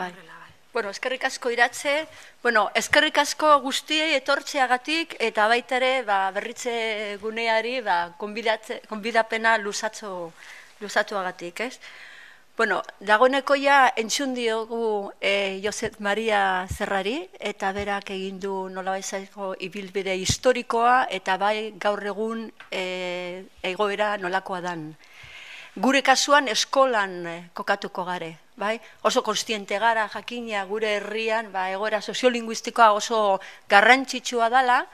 Bai. Bueno, eskerrik asko iratze, bueno, eskerrik asko guztiei etortzeagatik eta baita ere ba, berritze guneari ba, konbidapena lusatzo, lusatuagatik, ez? Bueno, dagoeneko ja entzun diogu e, Josep Maria Zerrari eta berak egin du nola ibilbide historikoa eta bai gaur egun e, egoera nolakoa dan gure kasuan eskolan eh, kokatuko gare, bai? Oso konstiente gara jakina gure herrian, ba egoera soziolinguistikoa oso garrantzitsua dala,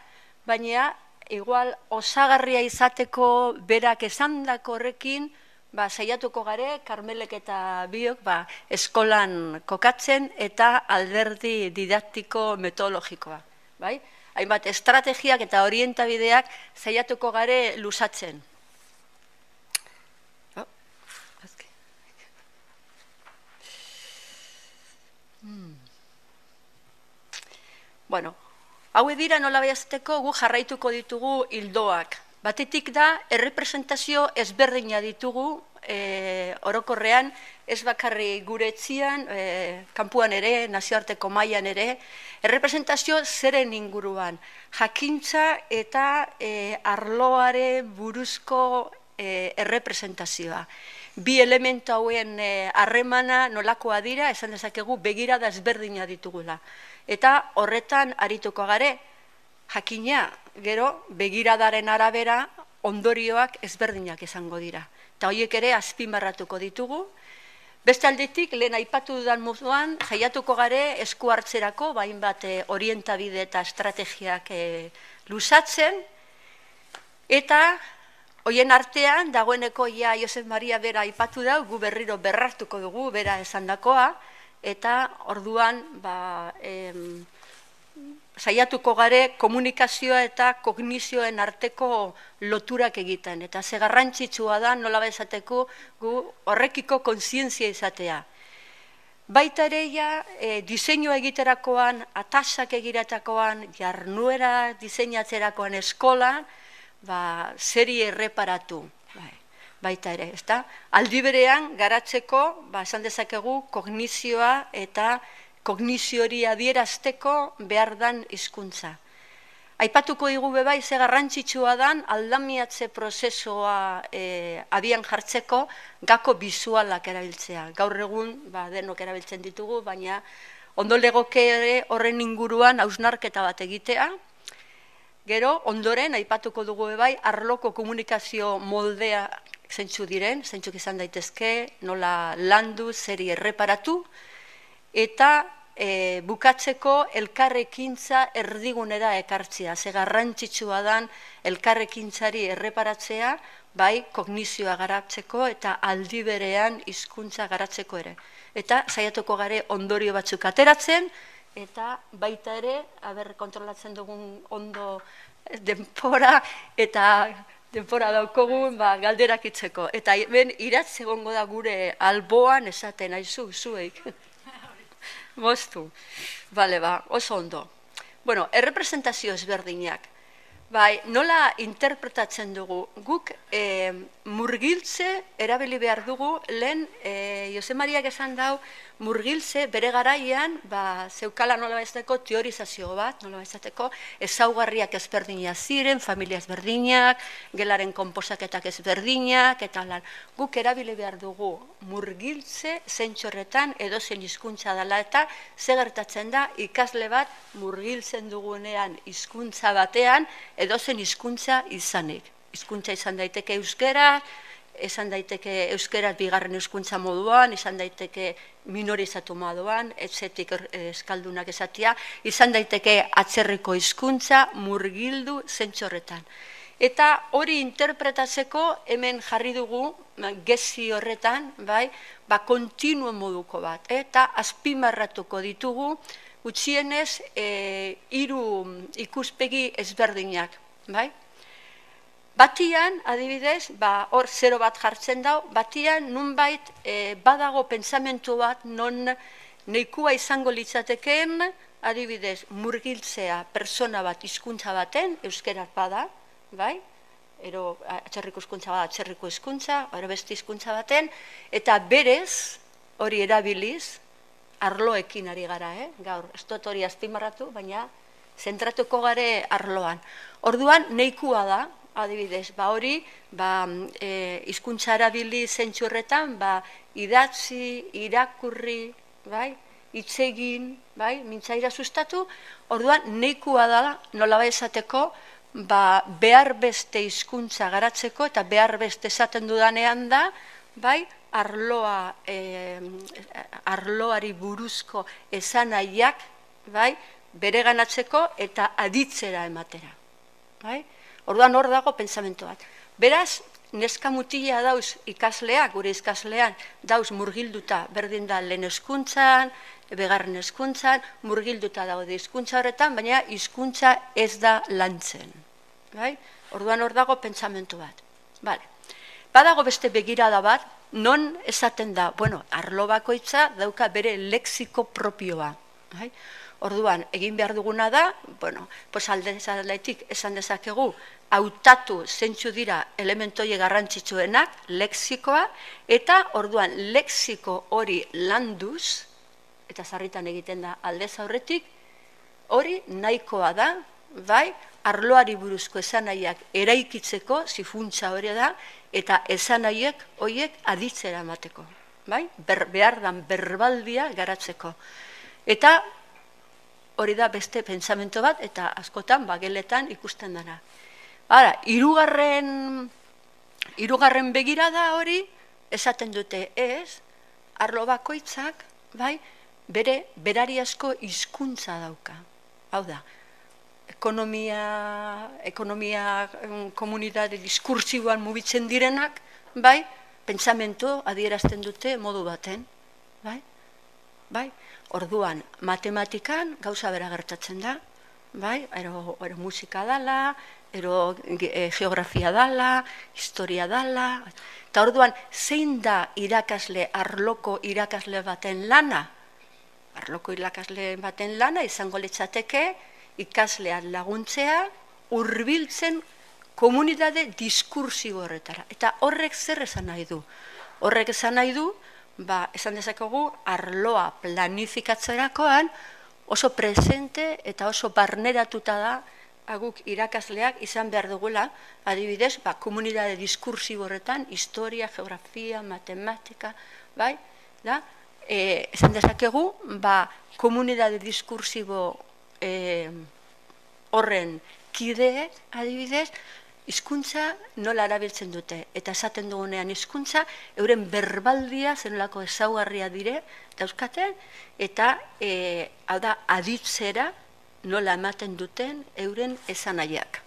baina igual osagarria izateko berak esandako horrekin, ba saiatuko gare Karmelek eta biok ba, eskolan kokatzen eta alderdi didaktiko metodologikoa, bai? Hainbat estrategiak eta orientabideak saiatuko gare lusatzen. Bueno, hau dira nola behazteko gu jarraituko ditugu hildoak. Batetik da, errepresentazio ezberdina ditugu e, orokorrean, ez bakarri gure etzian, e, kanpuan ere, nazioarteko mailan ere, errepresentazio zeren inguruan. Jakintza eta e, arloare buruzko e, errepresentazioa. Bi elementu hauen e, harremana nolakoa dira, esan dezakegu begirada ezberdina ditugula eta horretan arituko gare, jakina, gero, begiradaren arabera, ondorioak ezberdinak izango dira. Eta horiek ere azpimarratuko ditugu. Beste aldetik, lehen aipatu dudan moduan, jaiatuko gare esku hartzerako, bain bat eh, orientabide eta estrategiak e, lusatzen, eta hoien artean, dagoeneko ja Josef Maria bera aipatu da, gu berriro berrartuko dugu, bera esandakoa, eta orduan ba, em, saiatuko gare komunikazioa eta kognizioen arteko loturak egiten. Eta ze garrantzitsua da nola bezateko gu horrekiko konsientzia izatea. Baita ere ja, e, diseinua egiterakoan, atasak egiratakoan, jarnuera diseinatzerakoan eskola, ba, zeri erreparatu baita ere, ezta? Aldi berean garatzeko, ba esan dezakegu kognizioa eta kognizio hori adierazteko behar dan hizkuntza. Aipatuko digu bai ze garrantzitsua dan aldamiatze prozesua e, abian jartzeko gako bizualak erabiltzea. Gaur egun ba, denok erabiltzen ditugu, baina ondo legoke horren inguruan hausnarketa bat egitea. Gero, ondoren, aipatuko dugu bai, arloko komunikazio moldea zeintzu diren, zeintzuk izan daitezke, nola landu, zeri erreparatu, eta e, bukatzeko elkarrekintza erdigunera ekartzea. Ze garrantzitsua dan elkarrekintzari erreparatzea, bai kognizioa garatzeko eta aldi berean hizkuntza garatzeko ere. Eta saiatuko gare ondorio batzuk ateratzen, eta baita ere, haber kontrolatzen dugun ondo denpora, eta denpora daukogun ba, galderak itzeko. Eta ben iratz egongo da gure alboan esaten aizu, zueik. Moztu. Bale, ba, oso ondo. Bueno, errepresentazio ezberdinak. Bai, nola interpretatzen dugu? Guk e, murgiltze erabili behar dugu, lehen e, Jose Mariak esan dau, murgiltze bere garaian, ba, zeukala nola bezateko teorizazio bat, nola bezateko, ezaugarriak ezberdina ziren, familia ezberdinak, gelaren komposaketak ezberdinak, eta lan. Guk erabili behar dugu murgiltze zentxorretan edo zen hizkuntza dela eta zegertatzen da ikasle bat murgiltzen dugunean hizkuntza batean edo zen hizkuntza izanik. Hizkuntza izan daiteke euskera, esan daiteke euskera bigarren euskuntza moduan, izan daiteke minorizatu moduan, etzetik eskaldunak esatia, izan daiteke atzerriko hizkuntza murgildu zentxorretan. Eta hori interpretatzeko hemen jarri dugu gezi horretan, bai, ba kontinuo moduko bat, eta azpimarratuko ditugu utzienez e, hiru ikuspegi ezberdinak, bai? Batian, adibidez, ba, hor zero bat jartzen dau, batian nunbait e, badago pentsamentu bat non neikua izango litzatekeen adibidez, murgiltzea persona bat hizkuntza baten, euskeraz bada, bai? Ero atxerriko hizkuntza bada, atxerriko hizkuntza, ero beste hizkuntza baten, eta berez, hori erabiliz, arloekin ari gara, eh? gaur, ez dut hori azpimarratu, baina zentratuko gare arloan. Orduan, neikua da, adibidez, ba hori, ba, e, izkuntza erabili zentxurretan, ba, idatzi, irakurri, bai, itzegin, bai, mintzaira sustatu, orduan, neikua da, nola esateko, ba, behar beste hizkuntza garatzeko, eta behar beste esaten dudanean da, bai, arloa, e, arloari buruzko esanaiak, bai, bere ganatzeko eta aditzera ematera. Bai? Orduan hor dago pensamento bat. Beraz, neska mutila dauz ikasleak, gure ikaslean, dauz murgilduta berdin da lehen eskuntzan, begarren eskuntzan, murgilduta daude hizkuntza horretan, baina hizkuntza ez da lantzen. Bai? Orduan hor dago pentsamentu bat. Vale. Badago beste begirada bat, non esaten da, bueno, arlo bakoitza dauka bere lexiko propioa. Bai? Orduan, egin behar duguna da, bueno, pues alde esan dezakegu, hautatu zentsu dira elementoie garrantzitsuenak, lexikoa, eta orduan, lexiko hori landuz, eta zarritan egiten da aldez aurretik, hori nahikoa da, bai, arloari buruzko esanaiak eraikitzeko, zifuntza hori da, eta esanaiek horiek aditzera emateko. Bai? Ber, behar dan berbaldia garatzeko. Eta hori da beste pentsamento bat, eta askotan bageletan ikusten dara. Ara, irugarren, irugarren begirada hori, esaten dute ez, arlo bakoitzak, bai, bere berari asko hizkuntza dauka. Hau da, ekonomia, ekonomia komunitate diskursiboan mugitzen direnak, bai, pentsamentu adierazten dute modu baten, bai, bai, orduan, matematikan gauza bera gertatzen da, bai, ero, ero musika dala, ero e, geografia dala, historia dala, eta orduan, zein da irakasle, arloko irakasle baten lana, arloko irakasle baten lana, izango litzateke, ikaslean laguntzea, hurbiltzen komunitate diskursibo horretara. Eta horrek zer esan nahi du? Horrek esan nahi du, ba, esan dezakegu, arloa planifikatzerakoan oso presente eta oso barneratuta da aguk irakasleak izan behar dugula, adibidez, ba, komunitate diskursibo horretan, historia, geografia, matematika, bai, da, e, esan dezakegu, ba, komunitate diskursibo e, horren kide adibidez, hizkuntza nola arabiltzen dute. Eta esaten dugunean hizkuntza euren berbaldia zenolako ezaugarria dire dauzkaten, eta e, hau da aditzera nola ematen duten euren esanaiak.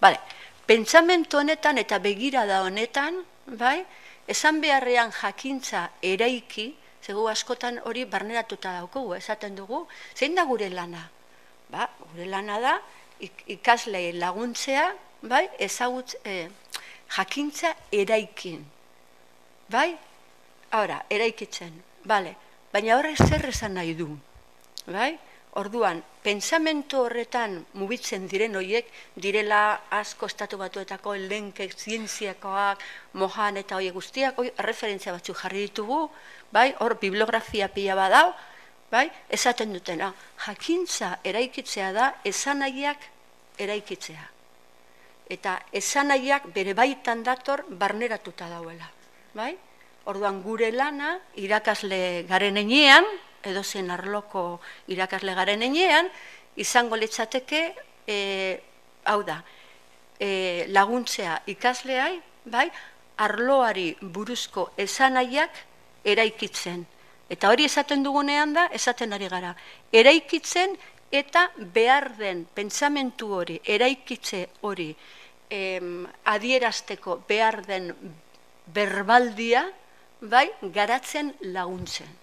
Bale, pentsamentu honetan eta begirada honetan, bai, esan beharrean jakintza eraiki, zegu askotan hori barneratuta daukugu, esaten dugu, zein da gure lana? ba, gure lana da, ikasle laguntzea, bai, ezagut, e, jakintza eraikin. Bai, ahora, eraikitzen, bale, baina horrek zer esan nahi du, bai, Orduan, pentsamentu horretan mugitzen diren hoiek direla asko estatu batuetako lenkek, zientziakoak, mohan eta hoiek guztiak, hoi referentzia batzu jarri ditugu, bai, hor bibliografia pila badau, bai, esaten dutena, jakintza eraikitzea da esanaiak eraikitzea. Eta esanaiak bere baitan dator barneratuta dauela. Bai? Orduan gure lana irakasle garen enean, edo zen arloko irakasle garen enean, izango litzateke, e, hau da, e, laguntzea ikasleai, bai, arloari buruzko esanaiak eraikitzen. Eta hori esaten dugunean da, esaten ari gara. Eraikitzen eta behar den pentsamentu hori, eraikitze hori em, adierazteko behar den berbaldia, bai, garatzen laguntzen.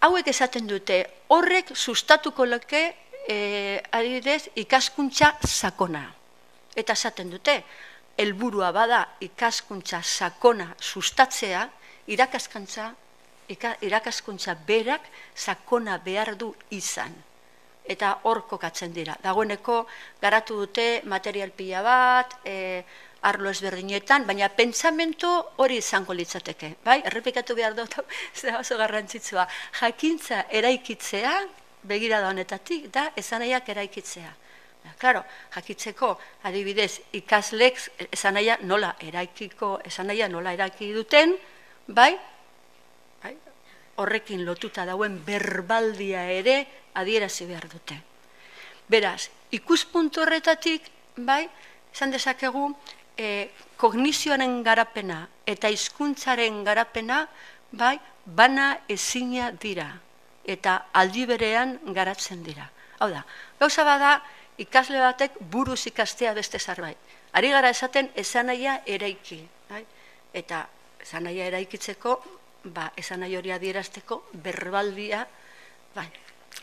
Hauek esaten dute, horrek sustatuko leke, e, adibidez, ikaskuntza sakona. Eta esaten dute, helburua bada ikaskuntza sakona sustatzea, irakaskantza irakaskuntza berak sakona behar du izan. Eta hor kokatzen dira. Dagoeneko garatu dute material pila bat, e, arlo ezberdinetan, baina pentsamentu hori izango litzateke. Bai? Errepikatu behar dut, ez oso garrantzitsua. Jakintza eraikitzea, begira da honetatik, da esanaiak eraikitzea. Claro, jakitzeko adibidez ikaslek esanaia nola eraikiko, esanaia nola eraiki duten, bai? bai? Horrekin lotuta dauen berbaldia ere adierazi behar dute. Beraz, ikuspuntu horretatik, bai, esan dezakegu, e, kognizioaren garapena eta hizkuntzaren garapena, bai, bana ezina dira eta aldi berean garatzen dira. Hau da, gauza bada, ikasle batek buruz ikastea beste zarbait. Ari gara esaten esanaia eraiki. Bai? Eta esanaia eraikitzeko, ba, esanai hori adierazteko berbaldia bai,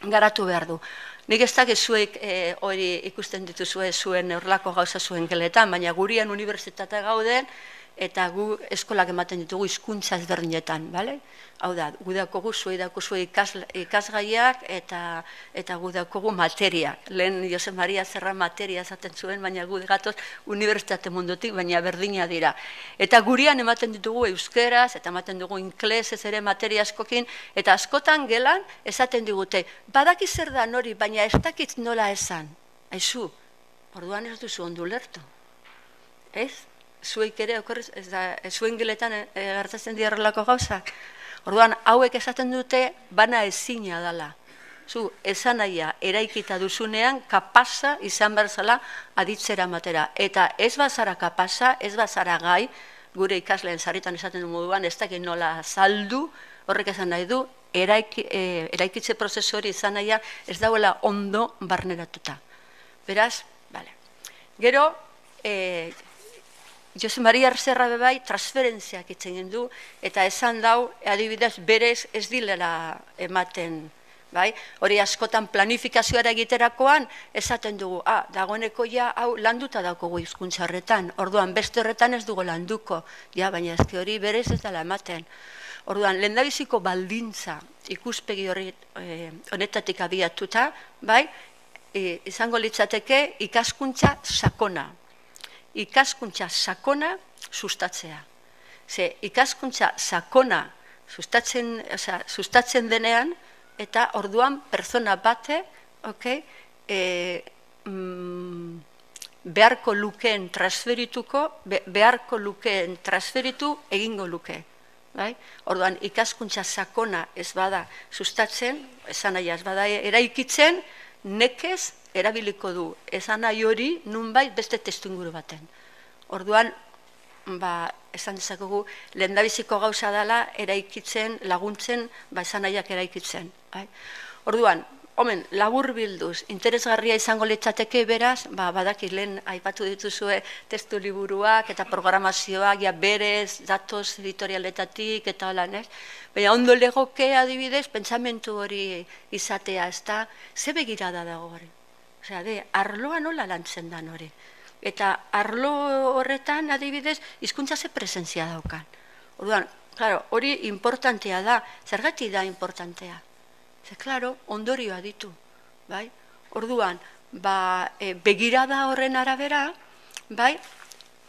garatu behar du. Nik ez dakit zuek eh, hori ikusten dituzue zuen horlako gauza zuen geletan, baina gurian unibertsitatea gauden, eta gu eskolak ematen ditugu hizkuntza ezberdinetan, bale? Hau da, gu daukogu zuei daukogu ikas, ikasgaiak eta eta gu daukogu materiak. Lehen Jose Maria Zerra materia esaten zuen, baina gu gatoz unibertsitate mundutik, baina berdina dira. Eta gurian ematen ditugu euskeraz, eta ematen dugu inklesez ere materia askokin, eta askotan gelan esaten digute, badaki zer da nori, baina ez dakit nola esan. Aizu, orduan ez duzu ondu lertu. Ez? Zuek ere okorrez, ez da, zuen giletan e, gertatzen diarrelako gauzak. Orduan, hauek esaten dute, bana ezina dala. Zu, esan aia, eraikita duzunean, kapasa izan berzala aditzera matera. Eta ez bazara kapasa, ez bazara gai, gure ikasleen zaritan esaten du moduan, ez dakit nola saldu, horrek esan nahi du, eraiki, e, eraikitze prozesori izan aia, ez dauela ondo barneratuta. Beraz, bale. Gero, e, Jose Maria Arserra bebai transferentziak itzen du, eta esan dau, adibidez, berez ez dilera ematen, bai? Hori askotan planifikazioara egiterakoan, esaten dugu, ah, dagoeneko ja, hau, landuta daukogu hizkuntza horretan, orduan, beste horretan ez dugu landuko, ja, baina ezki hori berez ez dela ematen. Orduan, lendabiziko baldintza ikuspegi hori eh, honetatik abiatuta, bai, e, izango litzateke ikaskuntza sakona, ikaskuntza sakona sustatzea. Ze ikaskuntza sakona sustatzen, oza, sustatzen denean, eta orduan pertsona bate, okay, e, mm, beharko lukeen transferituko, beharko lukeen transferitu egingo luke. Bai? Orduan, ikaskuntza sakona ez bada sustatzen, esan nahi ez bada eraikitzen, nekez erabiliko du esan nahi hori nunbait beste testu inguru baten. Orduan, ba, esan dezakegu, lehendabiziko gauza dela eraikitzen, laguntzen, ba, esan nahiak eraikitzen. Bai? Orduan, Omen, labur bilduz, interesgarria izango litzateke beraz, ba, badaki lehen aipatu dituzue testu liburuak eta programazioak, ja berez, datos editorialetatik eta lan, ez? Baina ondo legoke adibidez, pentsamentu hori izatea, ez da, ze begirada dago hori? Osea, de, arloa nola lantzen dan hori. Eta arlo horretan, adibidez, hizkuntza ze presentzia daukan. Orduan, claro, hori importantea da, zergatik da importantea. Ze, claro, ondorioa ditu, bai? Orduan, ba, e, begirada horren arabera, bai,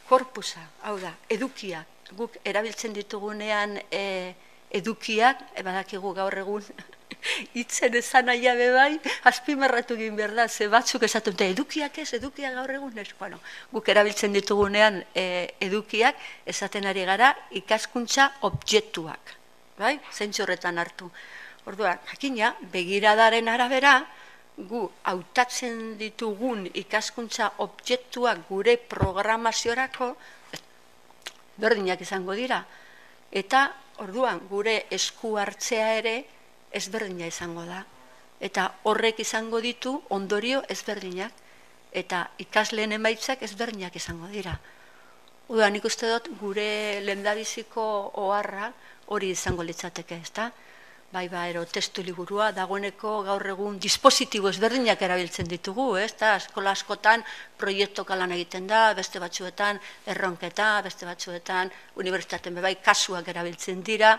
korpusa, hau da, edukiak. Guk erabiltzen ditugunean e, edukiak, e, badakigu gaur egun, itzen esan aia bai, azpimarratu egin behar da, ze batzuk esatu dute, edukiak ez, edukiak gaur egun ez, bueno, guk erabiltzen ditugunean e, edukiak, esaten ari gara, ikaskuntza objektuak, bai, zentsu horretan hartu. Orduan, jakina, begiradaren arabera, gu hautatzen ditugun ikaskuntza objektuak gure programaziorako, berdinak izango dira, eta orduan gure esku hartzea ere, ezberdina izango da. Eta horrek izango ditu ondorio ezberdinak. Eta ikasleen emaitzak ezberdinak izango dira. Uda, nik uste dut gure lendabiziko oharra hori izango litzateke, ezta? Bai, bai, ero, testu liburua, dagoeneko gaur egun dispositibo ezberdinak erabiltzen ditugu, ez da, eskola askotan proiektu kalan egiten da, beste batzuetan erronketa, beste batzuetan unibertsitaten bebai kasuak erabiltzen dira,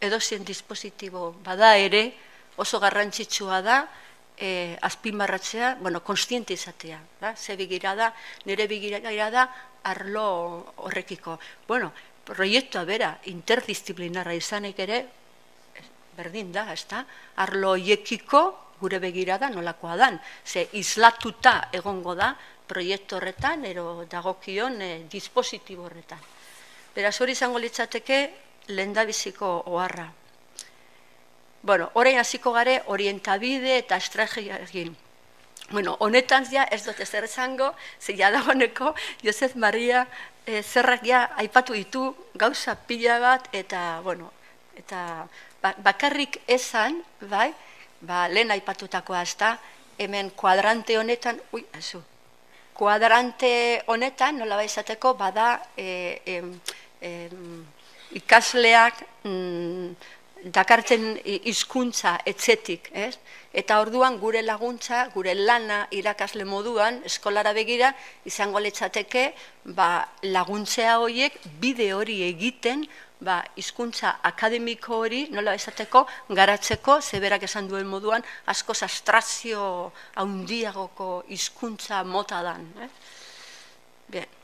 edozien dispositibo bada ere, oso garrantzitsua da, e, azpimarratzea, bueno, konstiente da? ze bigira da, nire bigira da, arlo horrekiko. Bueno, proiektua bera, interdisciplinarra izanik ere, berdin da, ez da? Arlo hiekiko, gure begirada nolakoa dan. Ze islatuta egongo da proiektu horretan, ero dagokion e, dispositibo horretan. Beraz hori izango litzateke lendabiziko oharra. Bueno, orain hasiko gare orientabide eta estrategia egin. Bueno, honetan ja ez dut ezer esango, ze ja dagoeneko Josef Maria e, zerrak ja aipatu ditu gauza pila bat eta bueno, eta ba, bakarrik esan, bai, ba, lehen aipatutakoa ez da, hemen kuadrante honetan, ui, azu, kuadrante honetan, nola baizateko, bada e, e, e, ikasleak mm, dakartzen hizkuntza etzetik, ez? Eta orduan gure laguntza, gure lana irakasle moduan, eskolara begira, izango letzateke, ba, laguntzea horiek bide hori egiten, ba, izkuntza akademiko hori, nola esateko, garatzeko, zeberak esan duen moduan, asko sastrazio haundiagoko hizkuntza mota dan. Eh? Bien.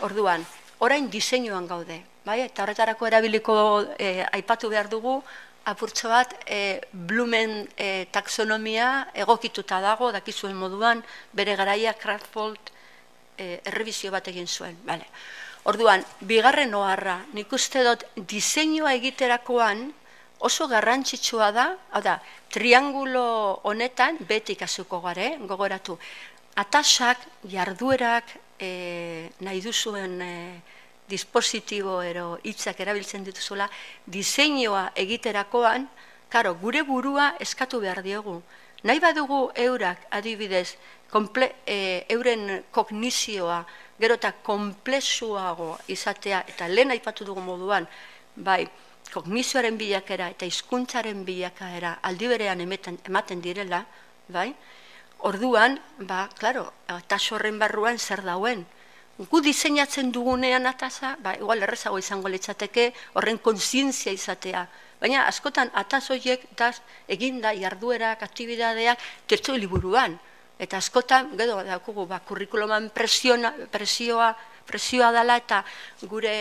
Orduan, orain diseinuan gaude, bai? eta horretarako erabiliko eh, aipatu behar dugu, apurtxo bat, e, Blumen e, taxonomia egokituta dago, dakizuen moduan, bere garaia Kraftfold e, errebizio bat egin zuen. Vale. Orduan, bigarren oharra, nik uste dut diseinua egiterakoan oso garrantzitsua da, hau da, triangulo honetan beti kasuko gare, gogoratu. Atasak, jarduerak, e, nahi duzuen e, dispositibo ero hitzak erabiltzen dituzula, diseinua egiterakoan, karo, gure burua eskatu behar diogu. Nahi badugu eurak adibidez, komple, e, euren kognizioa, gero eta komplexuago izatea, eta lehen aipatu dugu moduan, bai, kognizioaren bilakera eta hizkuntzaren bilakaera aldi berean ematen direla, bai, orduan, ba, klaro, eta horren barruan zer dauen, gu diseinatzen dugunean atasa, ba, igual errezago izango litzateke horren konsientzia izatea. Baina askotan ataz horiek daz eginda jarduerak, aktibidadeak, tertzo liburuan. Eta askotan, gero, daukugu, ba, kurrikuluman presioa, presioa dela eta gure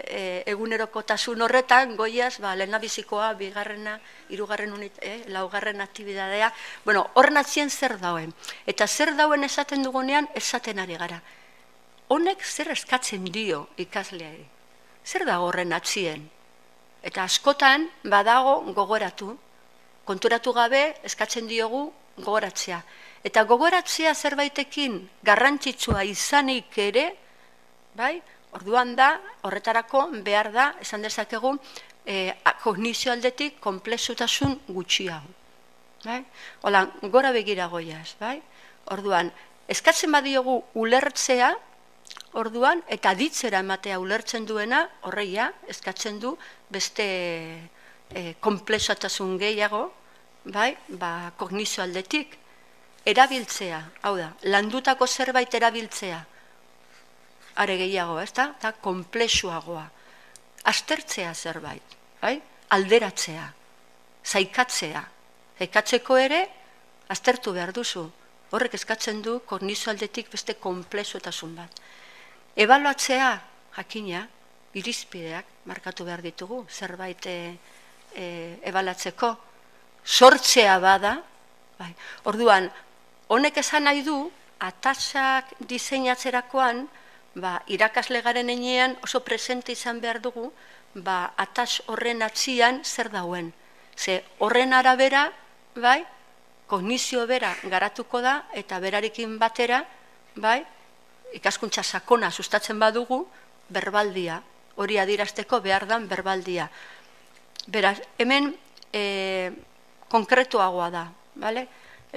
e, egunerokotasun horretan, goiaz, ba, lehena bizikoa, bigarrena, irugarren unit, e, laugarren aktibidadea, bueno, hor natzien zer dauen. Eta zer dauen esaten dugunean, esaten ari gara. Honek zer eskatzen dio ikasleari? Zer da horren atzien? Eta askotan, badago gogoratu, konturatu gabe, eskatzen diogu gogoratzea. Eta gogoratzea zerbaitekin garrantzitsua izanik ere, bai, orduan da, horretarako behar da, esan dezakegu, eh, kognizio aldetik komplexutasun gutxiago. Bai? Ola, gora begira goiaz, bai? Orduan, eskatzen badiogu ulertzea, orduan, eta ditzera ematea ulertzen duena, horreia, eskatzen du beste e, komplexatasun gehiago, bai? Ba, kognizio aldetik, erabiltzea, hau da, landutako zerbait erabiltzea, are gehiago, ez da, eta komplexuagoa, astertzea zerbait, bai? alderatzea, zaikatzea, zaikatzeko ere, aztertu behar duzu, horrek eskatzen du kornizo aldetik beste komplexuetasun bat. Ebaluatzea, jakina, irizpideak markatu behar ditugu, zerbait e, ebalatzeko, sortzea bada, bai. orduan, Honek esan nahi du, atasak diseinatzerakoan, ba, irakasle garen enean oso presente izan behar dugu, ba, atas horren atzian zer dauen. Ze horren arabera, bai, kognizio bera garatuko da, eta berarekin batera, bai, ikaskuntza sakona sustatzen badugu, berbaldia, hori adirazteko behar dan berbaldia. Beraz, hemen e, konkretuagoa da, bale?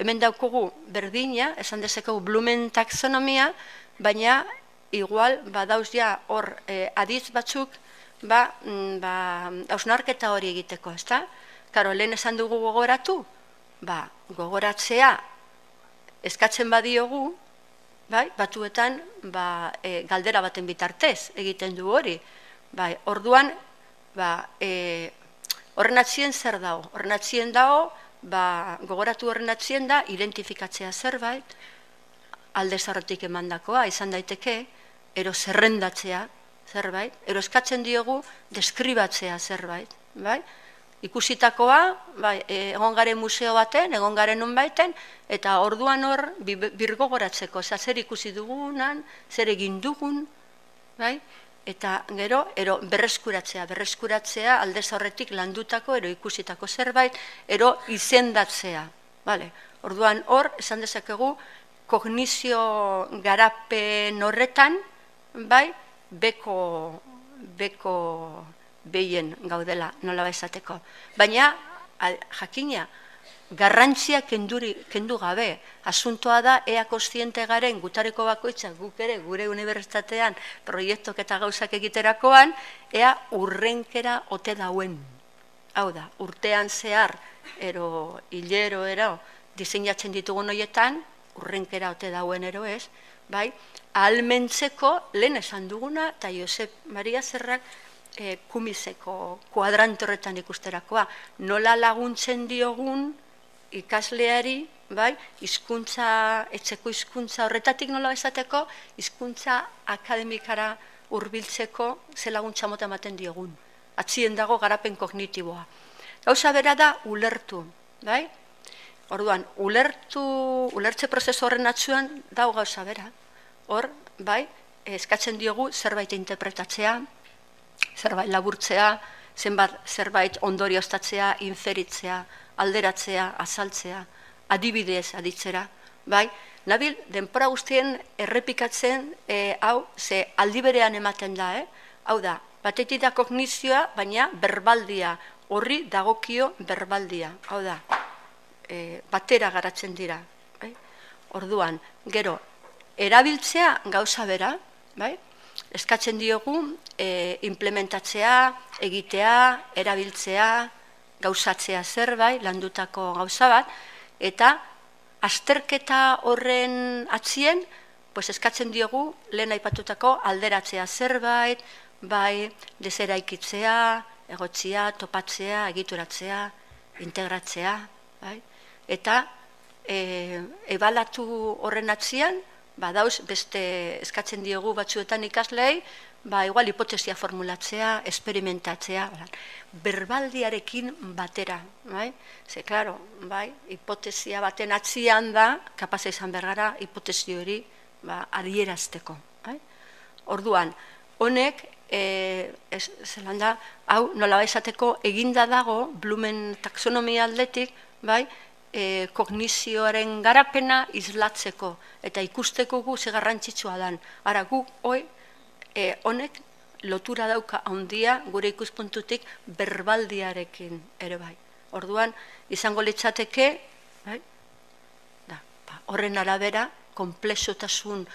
hemen daukugu berdina, esan dezakegu blumen taxonomia, baina igual badauz ja hor e, adiz batzuk ba, mm, ba, ausnarketa hori egiteko, ezta? Karo, lehen esan dugu gogoratu, ba, gogoratzea eskatzen badiogu, bai, batuetan ba, e, galdera baten bitartez egiten du hori. Bai, orduan, ba, e, Horren atzien zer dago? Horren atzien dago, ba, gogoratu horren atzien da, identifikatzea zerbait, alde zarrotik emandakoa, izan daiteke, ero zerrendatzea zerbait, ero eskatzen diogu deskribatzea zerbait, bai? Ikusitakoa, bai, egon garen museo baten, egon garen baiten, eta orduan hor birgogoratzeko, zer ikusi dugunan, zer egin dugun, bai? eta gero ero berreskuratzea, berreskuratzea alde horretik landutako ero ikusitako zerbait, ero izendatzea. Vale. Orduan hor, esan dezakegu, kognizio garapen horretan, bai, beko, beko behien gaudela nola esateko. Baina, jakina, garrantzia kenduri, kendu gabe. Asuntoa da, ea kostiente garen gutareko bakoitza guk ere gure unibertsitatean proiektok eta gauzak egiterakoan, ea urrenkera ote dauen. Hau da, urtean zehar, ero, hilero, ero, diseinatzen ditugun horietan, urrenkera ote dauen ero ez, bai, almentzeko lehen esan duguna, eta Josep Maria Zerrak e, kumizeko kuadrantorretan ikusterakoa, nola laguntzen diogun, ikasleari, bai, hizkuntza etxeko hizkuntza horretatik nola esateko, hizkuntza akademikara hurbiltzeko ze laguntza mota ematen diogun. Atzien dago garapen kognitiboa. Gauza bera da ulertu, bai? Orduan, ulertu, ulertze prozesu horren atzuan dago gauza bera. Hor, bai, eskatzen diogu zerbait interpretatzea, zerbait laburtzea, zenbat zerbait ondorioztatzea, inferitzea, alderatzea, azaltzea, adibidez aditzera, bai? Nabil, denpora guztien errepikatzen e, hau, ze aldiberean ematen da, eh? Hau da, batetik da kognizioa, baina berbaldia, horri dagokio berbaldia, hau da, e, batera garatzen dira, bai? Orduan, gero, erabiltzea gauza bera, bai? Eskatzen diogu, e, implementatzea, egitea, erabiltzea, gauzatzea zerbait, landutako gauza bat, eta azterketa horren atzien, pues eskatzen diogu lehen aipatutako alderatzea zerbait, bai, desera ikitzea, egotzia, topatzea, egituratzea, integratzea, bai? eta e, ebalatu horren atzian, ba, dauz, beste eskatzen diogu batzuetan ikaslei, ba, igual hipotesia formulatzea, experimentatzea, berbaldiarekin batera, bai? Ze, klaro, bai, hipotesia baten atzian da, kapasa izan bergara, hipotesi hori, ba, adierazteko, bai? Orduan, honek, e, ez, zelan da, hau, nola esateko eginda dago, Blumen taxonomia aldetik, bai, e, kognizioaren garapena izlatzeko, eta ikusteko gu ze garrantzitsua dan. Ara, gu, oi, e, honek lotura dauka handia gure ikuspuntutik berbaldiarekin ere bai. Orduan, izango litzateke, bai, da, ba, horren arabera, komplexotasun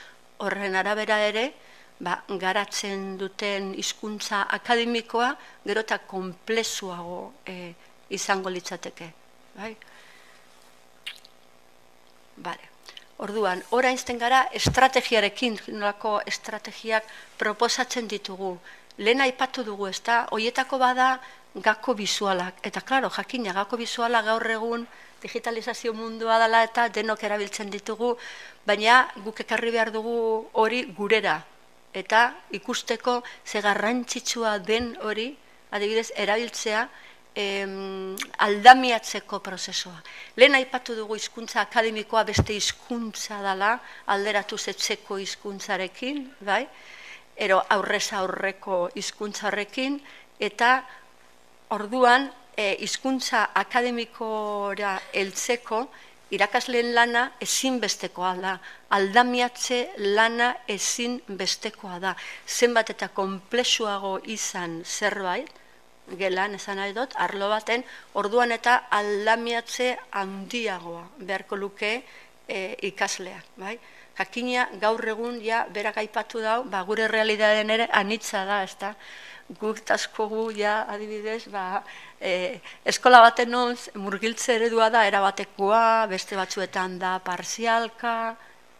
horren arabera ere, ba, garatzen duten hizkuntza akademikoa, gero eta komplexuago e, izango litzateke. Bai? Bale. Orduan, orainzten gara estrategiarekin, nolako estrategiak proposatzen ditugu. Lehen aipatu dugu, ez da, hoietako bada gako bizualak. Eta, klaro, jakina, gako bizuala gaur egun digitalizazio mundua dela eta denok erabiltzen ditugu, baina guk ekarri behar dugu hori gurera. Eta ikusteko ze garrantzitsua den hori, adibidez, erabiltzea, em, aldamiatzeko prozesua. Lehen aipatu dugu hizkuntza akademikoa beste hizkuntza dela alderatu zetzeko hizkuntzarekin, bai? Ero aurrez aurreko hizkuntzarekin eta orduan e, hizkuntza akademikora heltzeko irakasleen lana ezinbestekoa da. Aldamiatze lana ezinbestekoa da. Zenbat eta konplexuago izan zerbait, gelan esan nahi dut, arlo baten, orduan eta aldamiatze handiagoa beharko luke e, ikasleak, bai? Jakina gaur egun ja berak aipatu dau, ba gure realitateen ere anitza da, ezta? Guk tasko gu ja adibidez, ba, e, eskola baten nuz murgiltze eredua da erabatekoa, beste batzuetan da parzialka,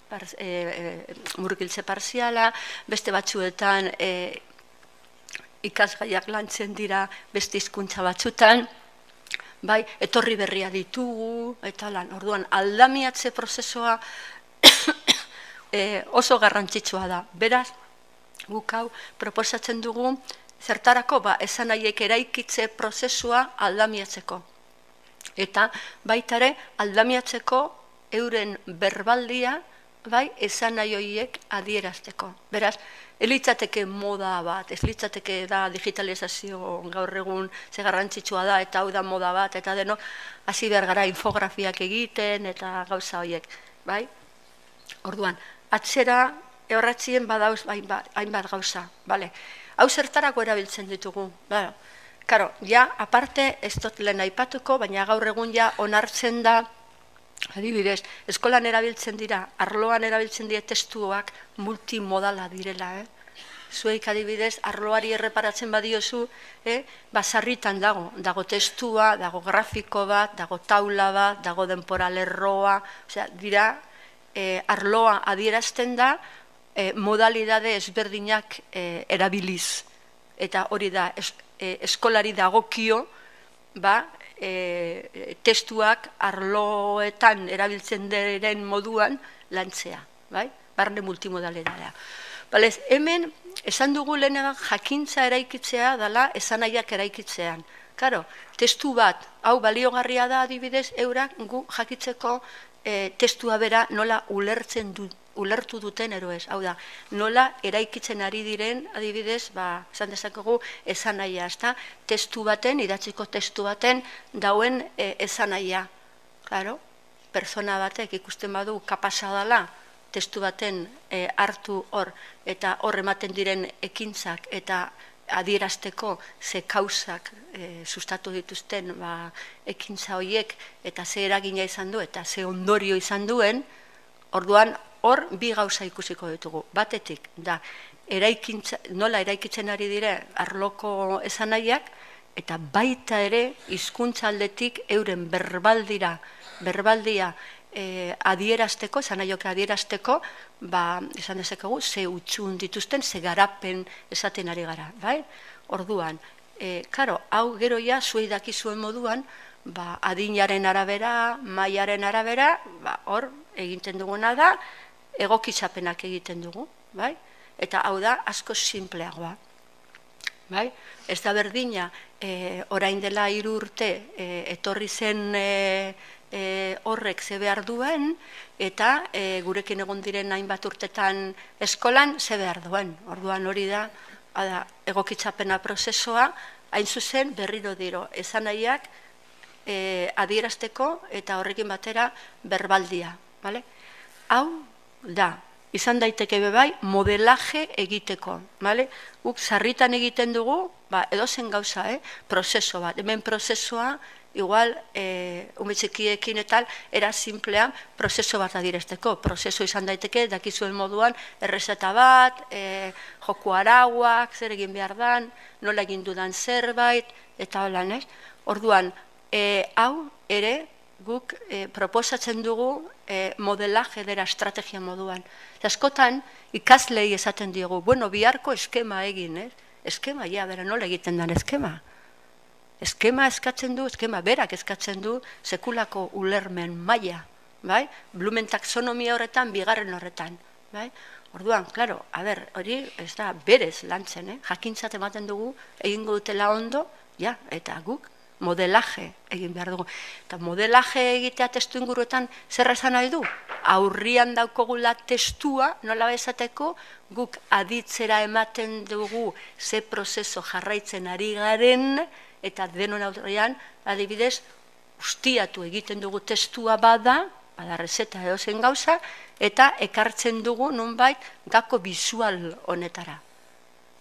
par, e, e, murgiltze parziala, beste batzuetan e, ikasgaiak lantzen dira beste hizkuntza batzutan, bai, etorri berria ditugu, eta lan, orduan, aldamiatze prozesua e, oso garrantzitsua da. Beraz, guk hau proposatzen dugu, zertarako, ba, esan nahiek eraikitze prozesua aldamiatzeko. Eta baitare, aldamiatzeko euren berbaldia, bai, esan nahi horiek adierazteko. Beraz, elitzateke moda bat, ez litzateke da digitalizazio gaur egun ze garrantzitsua da, eta hau da moda bat, eta deno, hasi behar gara infografiak egiten, eta gauza horiek, bai? Orduan, atzera, horretzien badauz hainbat, hainbat gauza, bale? Hau zertarako erabiltzen ditugu, bai? Karo, ja, aparte, ez dut lehen aipatuko, baina gaur egun ja onartzen da, Adibidez, eskolan erabiltzen dira, arloan erabiltzen dira testuak multimodala direla, eh? Zueik adibidez, arloari erreparatzen badiozu, eh? basarritan dago, dago testua, dago grafiko bat, dago taula bat, dago denporalerroa, osea, dira, eh, arloa adierazten da, eh, modalidade ezberdinak eh, erabiliz. Eta hori da, es, eh, eskolari dagokio, ba, e, testuak arloetan erabiltzen diren moduan lantzea, bai? Barne multimodalera da. Balez, hemen esan dugu lehenan jakintza eraikitzea dala esanaiak eraikitzean. Karo, testu bat, hau baliogarria da adibidez, eurak gu jakitzeko e, testua bera nola ulertzen dut ulertu duten eroez. Hau da, nola eraikitzen ari diren, adibidez, ba, esan dezakegu, esan nahia, ezta? Testu baten, idatziko testu baten, dauen e, esan nahia. Claro, persona batek ikusten badu kapasa dela, testu baten e, hartu hor, eta hor ematen diren ekintzak, eta adierazteko ze kausak e, sustatu dituzten ba, ekintza horiek eta ze eragina izan du eta ze ondorio izan duen, orduan hor bi gauza ikusiko ditugu. Batetik, da, eraikintza, nola eraikitzen ari dire arloko esanaiak, eta baita ere hizkuntzaldetik euren berbaldira, berbaldia e, adierazteko, esanaiok adierazteko, ba, esan dezakegu, ze utxun dituzten, ze garapen esaten ari gara, bai? Orduan, e, karo, hau gero ja, zuei dakizuen moduan, ba, adinaren arabera, maiaren arabera, ba, hor, egiten duguna da, egokitzapenak egiten dugu, bai? Eta hau da asko sinpleagoa. Bai? Ez da berdina, e, orain dela hiru urte e, etorri zen e, e, horrek ze behar duen eta e, gurekin egon diren hainbat urtetan eskolan ze behar duen. Orduan hori da, ada, egokitzapena prozesua, hain zuzen berriro diro, esan nahiak e, adierazteko eta horrekin batera berbaldia. Vale? Hau da, izan daiteke bebai, modelaje egiteko, bale? Guk sarritan egiten dugu, ba, edo zen gauza, eh? prozeso bat, hemen prozesua, igual, e, umetxekiekin eta era simplean, prozeso bat adirezteko, prozeso izan daiteke, dakizuen moduan, errezeta bat, e, joku arauak, zer egin behar dan, nola egin dudan zerbait, eta holan, ez? Orduan, e, hau ere, guk e, proposatzen dugu e, modelaje dera estrategia moduan. Askotan ikaslei esaten diogu, bueno, biharko eskema egin, eh? Eskema, ja, bera, nola egiten den eskema? Eskema eskatzen du, eskema berak eskatzen du sekulako ulermen maila, bai? Blumen taxonomia horretan, bigarren horretan, bai? Orduan, claro, a ber, hori ez da berez lantzen, eh? Jakintzat ematen dugu, egingo dutela ondo, ja, eta guk modelaje egin behar dugu. Eta modelaje egitea testu inguruetan zer esan nahi du? Aurrian daukogula testua, nola bezateko, guk aditzera ematen dugu ze prozeso jarraitzen ari garen, eta denon aurrian, adibidez, ustiatu egiten dugu testua bada, bada reseta edo zen gauza, eta ekartzen dugu nonbait gako bizual honetara.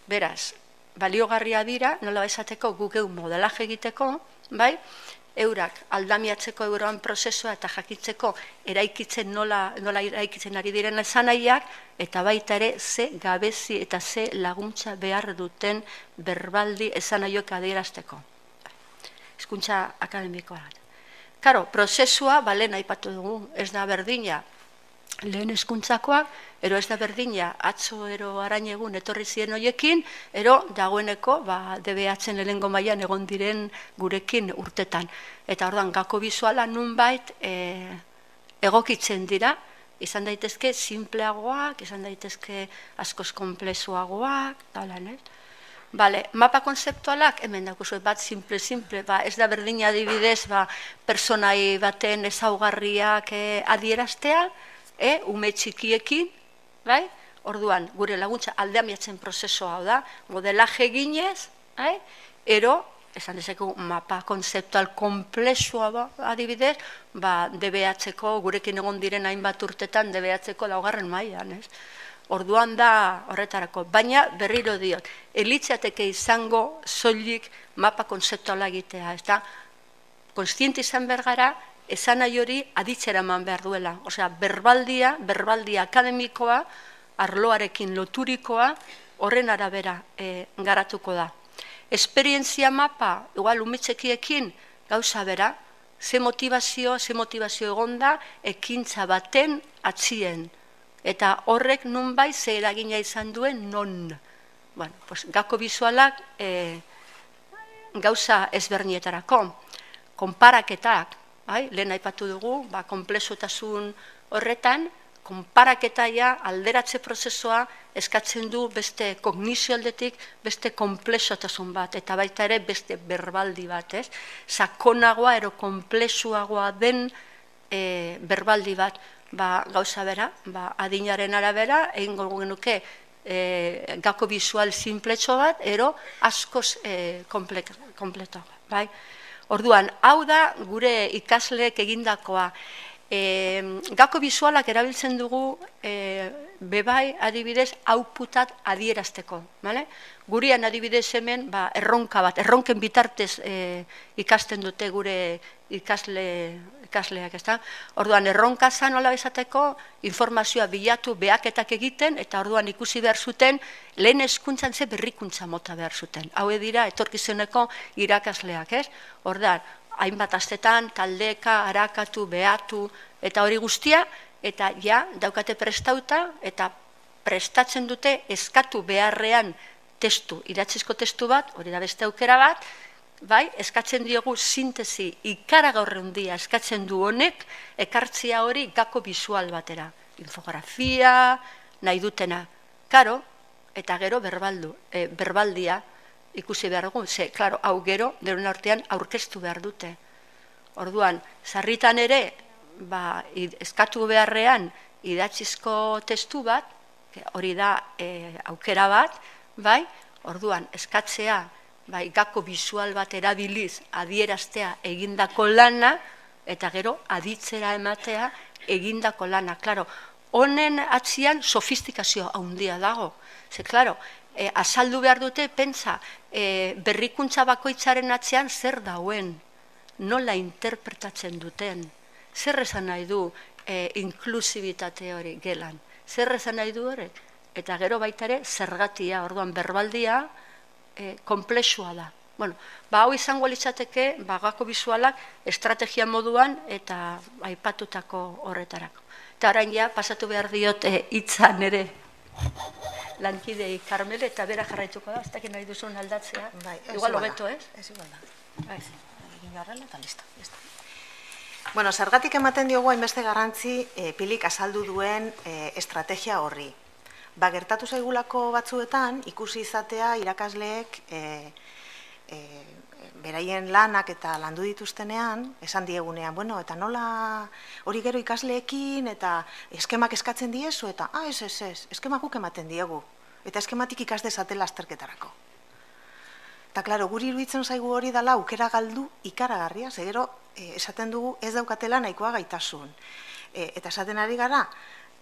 Beraz, baliogarria dira, nola esateko gugeu modelaje egiteko, bai? Eurak aldamiatzeko euroan prozesua eta jakitzeko eraikitzen nola, nola eraikitzen ari diren esanaiak eta baita ere ze gabezi eta ze laguntza behar duten berbaldi esanaioek adierazteko. Hizkuntza akademikoa. Karo, prozesua balen aipatu dugu, ez da berdina lehen eskuntzakoak, ero ez da berdina, atzo ero arain egun etorri ziren hoiekin, ero dagoeneko, ba, DBH-en helengo mailan egon diren gurekin urtetan. Eta ordan gako bizuala nunbait e, egokitzen dira, izan daitezke simpleagoak, izan daitezke askoz komplezuagoak, talan, ez? Bale, mapa konzeptualak, hemen dakuzu, bat simple, simple, ba, ez da berdina adibidez, ba, personai baten ezaugarriak eh, adieraztea, e, ume txikiekin, bai? Orduan, gure laguntza aldeamiatzen prozesoa da, modelaje ginez, bai? ero, esan dezeko mapa konzeptual komplexua ba, adibidez, ba, DBH-ko, gurekin egon diren hainbat urtetan DBH-ko laugarren mailan, ez? Orduan da horretarako, baina berriro diot, elitzateke izango soilik mapa konzeptuala egitea, ez da? Konstiente izan bergara, esan nahi hori aditzera eman behar duela. Osea, berbaldia, berbaldia akademikoa, arloarekin loturikoa, horren arabera e, garatuko da. Esperientzia mapa, igual umitzekiekin, gauza bera, ze motivazio, ze motivazio egonda, ekintza baten atzien. Eta horrek nun bai ze eragina izan duen non. Bueno, pues, gako bizualak e, gauza ezbernietarako. Konparaketak, bai, lehen aipatu dugu, ba, komplezotasun horretan, konparaketaia alderatze prozesua eskatzen du beste kognizio aldetik, beste komplezotasun bat, eta baita ere beste berbaldi bat, ez? Sakonagoa ero komplezuagoa den e, berbaldi bat, ba, gauza bera, ba, adinaren arabera, egin genuke e, gako bizual simpletxo bat, ero askoz e, kompleto, bai? Orduan, hau da gure ikasleek egindakoa. E, gako bizualak erabiltzen dugu e, bebai adibidez outputat adierazteko. Vale? Gurian adibidez hemen ba, erronka bat, erronken bitartez e, ikasten dute gure ikasle, ikasleak, ezta? Orduan erronka za nola bezateko informazioa bilatu behaketak egiten eta orduan ikusi behar zuten lehen hezkuntzan ze berrikuntza mota behar zuten. Hau dira etorkizuneko irakasleak, ez? Orduan, hainbat astetan taldeka, harakatu, behatu eta hori guztia eta ja daukate prestauta eta prestatzen dute eskatu beharrean testu, idatzizko testu bat, hori da beste aukera bat, bai, eskatzen diogu sintesi ikaragarrundia eskatzen du honek ekartzia hori gako visual batera. Infografia, nahi dutena. Karo, eta gero berbaldu, e, berbaldia ikusi behar dugu, ze, klaro, hau gero, derun artean aurkeztu behar dute. Orduan, sarritan ere, ba, eskatu beharrean idatzizko testu bat, hori da e, aukera bat, bai, orduan, eskatzea bai, gako bisual bat erabiliz adieraztea egindako lana, eta gero aditzera ematea egindako lana. Claro, honen atzian sofistikazio handia dago. Ze, claro, e, azaldu behar dute, pentsa, e, berrikuntza bakoitzaren atzean zer dauen, nola interpretatzen duten, zer esan nahi du e, inklusibitate hori gelan, zer esan nahi du horrek, eta gero baitare zergatia, orduan berbaldia, e, komplexua da. Bueno, ba, hau izango litzateke, bagako bizualak, estrategia moduan eta aipatutako horretarako. Eta orain ja, pasatu behar diot e, hitza nere lankidei karmele eta bera jarraituko da, ez dakit nahi duzun aldatzea. Bai, igual hobeto, ez? Ez igual da. Bai, egin garrela eta listo. Bueno, zergatik ematen diogu hainbeste garrantzi e, pilik azaldu duen e, estrategia horri ba, gertatu zaigulako batzuetan, ikusi izatea irakasleek e, e, beraien lanak eta landu dituztenean, esan diegunean, bueno, eta nola hori gero ikasleekin, eta eskemak eskatzen diezu, eta, ah, ez, ez, ez, eskemak guk ematen diegu, eta eskematik ikas dezatela azterketarako. Eta, klaro, guri iruditzen zaigu hori dala, ukera galdu ikaragarria, zegero, e, esaten dugu ez daukatela nahikoa gaitasun. E, eta esaten ari gara,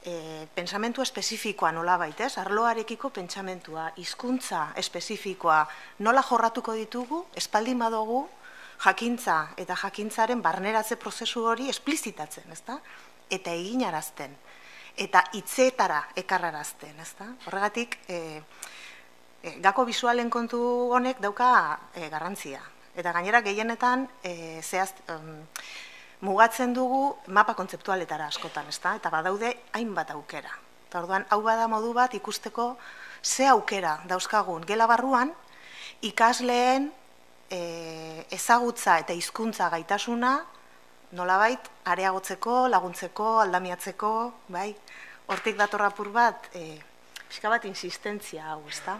e, pensamentu espezifikoa nola baitez, arloarekiko pentsamentua, hizkuntza espezifikoa nola jorratuko ditugu, espaldin badugu, jakintza eta jakintzaren barneratze prozesu hori esplizitatzen, ezta? Eta eginarazten, eta hitzetara ekarrarazten, ezta? Horregatik, e, e, gako bisualen kontu honek dauka e, garrantzia. Eta gainera gehienetan, e, zehaz, mugatzen dugu mapa kontzeptualetara askotan, ezta? Eta badaude hainbat aukera. Eta orduan, hau bada modu bat ikusteko ze aukera dauzkagun gela barruan ikasleen e, ezagutza eta hizkuntza gaitasuna nolabait areagotzeko, laguntzeko, aldamiatzeko, bai? Hortik datorrapur bat, e, pixka bat insistentzia hau, ezta?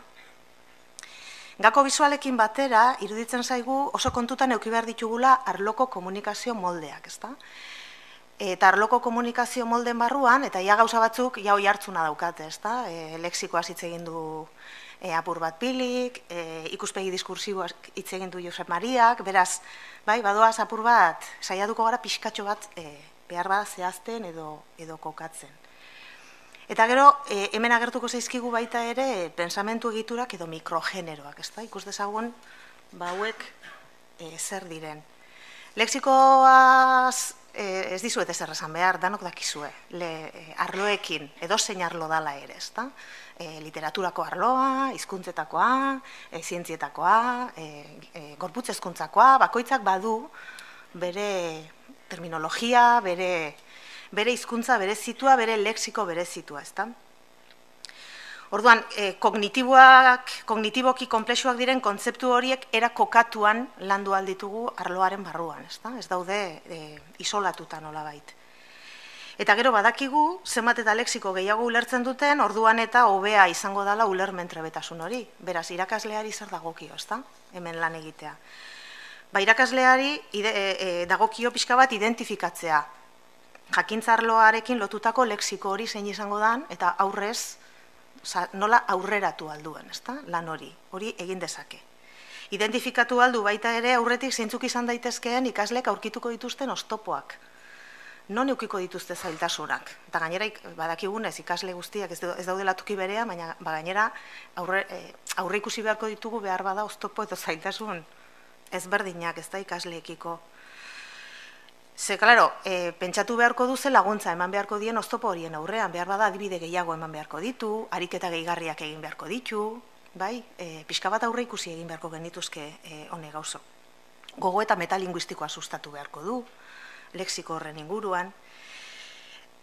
Gako bizualekin batera, iruditzen zaigu oso kontutan euki behar ditugula arloko komunikazio moldeak, ezta? Eta arloko komunikazio molden barruan, eta ia gauza batzuk, jau jartzuna daukate, ezta? E, leksikoa hitz egin du e, apur bat pilik, e, ikuspegi diskursiboa hitz egin du Josep Mariak, beraz, bai, badoaz apur bat, saiatuko gara pixkatxo bat e, behar bat zehazten edo, edo kokatzen. Eta gero, e, hemen agertuko zaizkigu baita ere, pensamentu egiturak edo mikrogeneroak, ez da? Ikus dezagun, bauek e, zer diren. Lexikoaz e, ez dizuet ez errezan behar, danok dakizue, le, e, arloekin, edo zein arlo dala ere, ez da? E, literaturako arloa, hizkuntzetakoa, e, zientzietakoa, e, e, gorputzezkuntzakoa, bakoitzak badu bere terminologia, bere bere hizkuntza berezitua, bere lexiko berezitua, ezta? Orduan, e, kognitiboak, kognitiboki konplexuak diren kontzeptu horiek era kokatuan landu alditugu arloaren barruan, ezta? Ez daude e, isolatuta nolabait. Eta gero badakigu, zenbat eta lexiko gehiago ulertzen duten, orduan eta hobea izango dala ulermen trebetasun hori. Beraz, irakasleari zer dagokio, ezta? Hemen lan egitea. Ba, irakasleari ide, e, dagokio pixka bat identifikatzea, jakintzarloarekin lotutako lexiko hori zein izango dan, eta aurrez, nola aurreratu alduen, ezta? lan hori, hori egin dezake. Identifikatu aldu baita ere aurretik zeintzuk izan daitezkeen ikaslek aurkituko dituzten ostopoak. Non eukiko dituzte zailtasunak. Eta gainera badakigunez ikasle guztiak ez daudela tuki berea, baina ba, gainera aurre, e, aurre ikusi beharko ditugu behar bada oztopo edo zailtasun ezberdinak ez da ikasleekiko. Ze, klaro, e, pentsatu beharko duze laguntza eman beharko dien oztopo horien aurrean, behar bada adibide gehiago eman beharko ditu, ariketa gehigarriak egin beharko ditu, bai, e, pixka bat aurre ikusi egin beharko genituzke e, hone gauzo. Gogo eta metalinguistikoa sustatu beharko du, lexiko horren inguruan.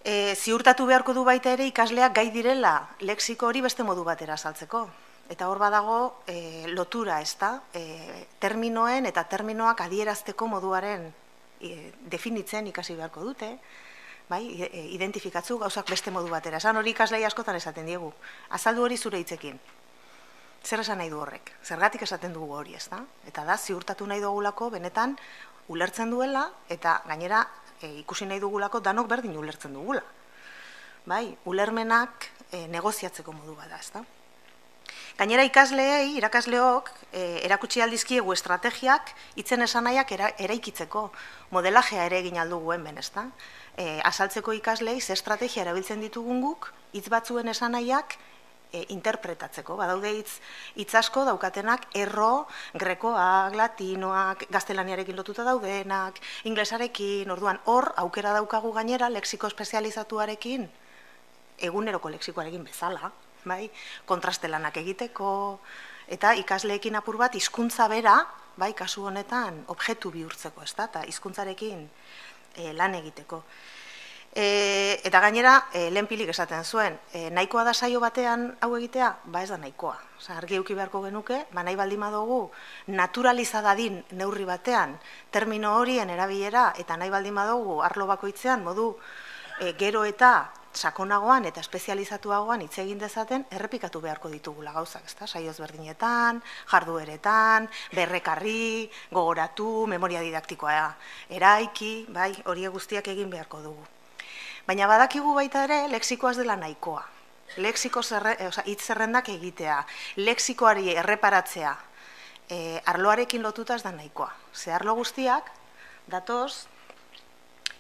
E, ziurtatu beharko du baita ere ikasleak gai direla lexiko hori beste modu batera saltzeko. Eta hor badago e, lotura, ez da, e, terminoen eta terminoak adierazteko moduaren definitzen ikasi beharko dute, bai, e, identifikatzu gauzak beste modu batera. Esan hori ikaslei askotan esaten diegu. Azaldu hori zure hitzekin. Zer esan nahi du horrek? Zergatik esaten dugu hori, ez da? Eta da, ziurtatu nahi dugulako, benetan, ulertzen duela, eta gainera e, ikusi nahi dugulako, danok berdin ulertzen dugula. Bai, ulermenak e, negoziatzeko modu bada, ez da? Gainera ikasleei, irakasleok, e, erakutsi aldizkiegu estrategiak itzen esanaiak era, eraikitzeko modelajea ere egin aldugu hemen, ezta? E, asaltzeko ikaslei ze estrategia erabiltzen ditugun guk, hitz batzuen esanaiak e, interpretatzeko. Badaude hitz hitz asko daukatenak erro, grekoak, latinoak, gaztelaniarekin lotuta daudenak, inglesarekin, orduan hor aukera daukagu gainera lexiko espezializatuarekin eguneroko lexikoarekin bezala, bai, kontrastelanak egiteko, eta ikasleekin apur bat hizkuntza bera, bai, kasu honetan, objektu bihurtzeko, ez da, eta hizkuntzarekin e, lan egiteko. E, eta gainera, e, lehen pilik esaten zuen, e, nahikoa da saio batean hau egitea, ba ez da nahikoa. Osa, argi euki beharko genuke, ba nahi baldin badugu naturalizadadin neurri batean termino horien erabilera eta nahi baldin badugu arlo bakoitzean modu e, gero eta sakonagoan eta espezializatuagoan hitz egin dezaten errepikatu beharko ditugula gauzak, ezta? Saioz berdinetan, jardueretan, berrekarri, gogoratu, memoria didaktikoa eraiki, bai, hori guztiak egin beharko dugu. Baina badakigu baita ere lexikoaz dela nahikoa. Lexiko zerre, e, hitz zerrendak egitea, lexikoari erreparatzea, e, arloarekin lotuta ez da nahikoa. Ze arlo guztiak datoz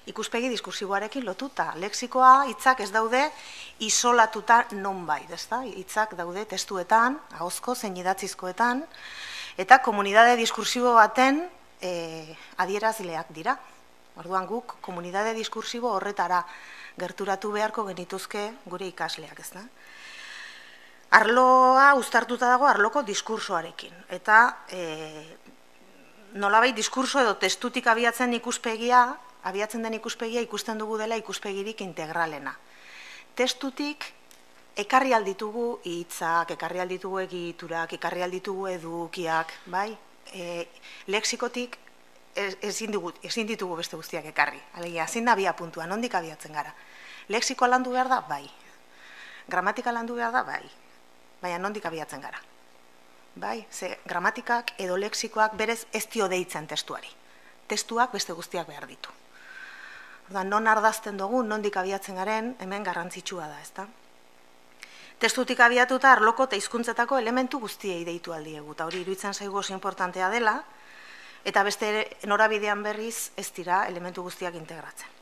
ikuspegi diskursiboarekin lotuta. Lexikoa hitzak ez daude isolatuta nonbait, ezta? Hitzak daude testuetan, ahozko zein idatzizkoetan eta komunitate diskursibo baten e, adierazleak dira. Orduan guk komunitate diskursibo horretara gerturatu beharko genituzke gure ikasleak, ezta? Arloa uztartuta dago arloko diskursoarekin eta e, nolabait diskurso edo testutik abiatzen ikuspegia abiatzen den ikuspegia ikusten dugu dela ikuspegirik integralena. Testutik ekarri alditugu hitzak, ekarri alditugu egiturak, ekarri alditugu edukiak, bai? E, lexikotik ezin dugu, ezin ditugu beste guztiak ekarri. Alegia, ezin da bia puntua, nondik abiatzen gara. Lexikoa landu behar da, bai. Gramatika landu behar da, bai. Baina nondik abiatzen gara. Bai, ze gramatikak edo lexikoak berez ez dio deitzen testuari. Testuak beste guztiak behar ditu. Orda, non ardazten dugu, nondik abiatzen garen, hemen garrantzitsua da, ezta? Testutik abiatuta arloko eta hizkuntzetako elementu guztiei deitu aldiegu, eta hori iruditzen zaigu oso importantea dela, eta beste norabidean berriz ez dira elementu guztiak integratzen.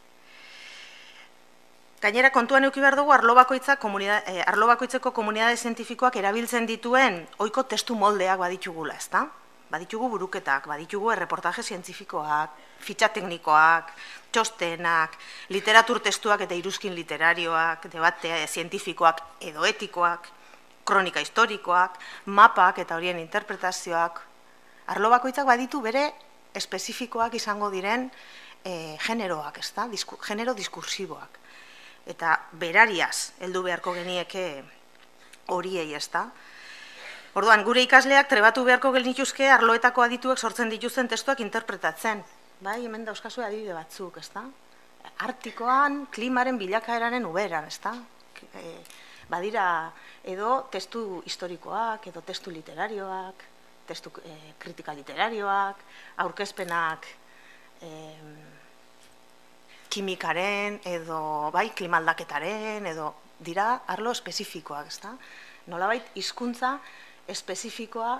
Gainera kontuan eduki behar dugu arlo, bakoitza, eh, arlo bakoitzeko komunidade zientifikoak erabiltzen dituen ohiko testu moldeak baditugula, ezta? Baditugu buruketak, baditugu erreportaje zientifikoak, fitxa teknikoak, txostenak, literatur testuak eta iruzkin literarioak, debate zientifikoak edo etikoak, kronika historikoak, mapak eta horien interpretazioak, arlo bakoitzak baditu bere espezifikoak izango diren e, generoak, ezta? Disku, genero diskursiboak. Eta berariaz heldu beharko genieke horiei, ezta? Orduan, gure ikasleak trebatu beharko genituzke arloetako adituek sortzen dituzten testuak interpretatzen. Bai, hemen dauzkazue adibide batzuk, ezta? Artikoan klimaren bilakaeraren uberan, ezta? E, badira edo testu historikoak, edo testu literarioak, testu e, kritika literarioak, aurkezpenak e, kimikaren edo bai klimaldaketaren edo dira arlo espezifikoak, ezta? Nolabait hizkuntza espezifikoa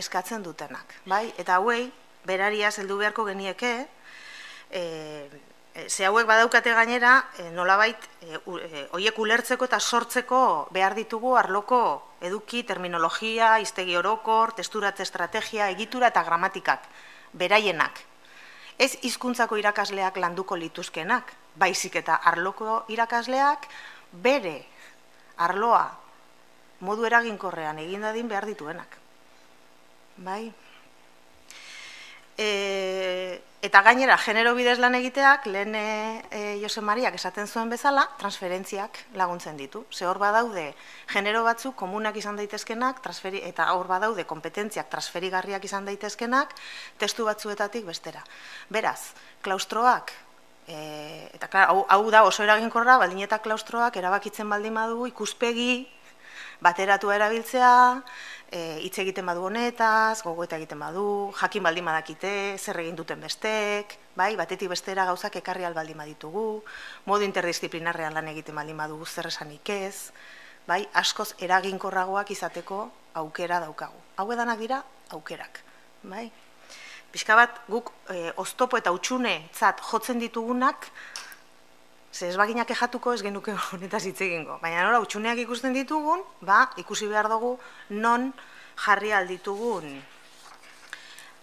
eskatzen dutenak, bai? Eta hauei berariaz heldu beharko genieke, eh E, ze hauek badaukate gainera, e, nolabait, e, oiek ulertzeko eta sortzeko behar ditugu arloko eduki, terminologia, iztegi orokor, testuratze estrategia, egitura eta gramatikak, beraienak. Ez hizkuntzako irakasleak landuko lituzkenak, baizik eta arloko irakasleak bere arloa modu eraginkorrean egin dadin behar dituenak. Bai? E, eta gainera, genero bidez lan egiteak, lehen e, Jose Mariak esaten zuen bezala, transferentziak laguntzen ditu. Ze hor badaude, genero batzu komunak izan daitezkenak, transferi, eta hor badaude, kompetentziak transferigarriak izan daitezkenak, testu batzuetatik bestera. Beraz, klaustroak, e, eta klar, hau, hau da oso eraginkorra, baldin eta klaustroak erabakitzen baldin badu ikuspegi, bateratua erabiltzea, E, hitz egiten badu honetaz, gogoeta egiten badu, jakin baldin badakite, zer egin duten bestek, bai, batetik bestera gauzak ekarri albaldin baditugu, modu interdisciplinarrean lan egiten baldin badugu zer esanik ez, bai, askoz eraginkorragoak izateko aukera daukagu. Hau edanak dira, aukerak, bai. Pixka bat, guk e, oztopo eta utxune zat jotzen ditugunak, Ze ez baginak ejatuko ez genuke honetaz hitz egingo. Baina nora, utxuneak ikusten ditugun, ba, ikusi behar dugu non jarri alditugun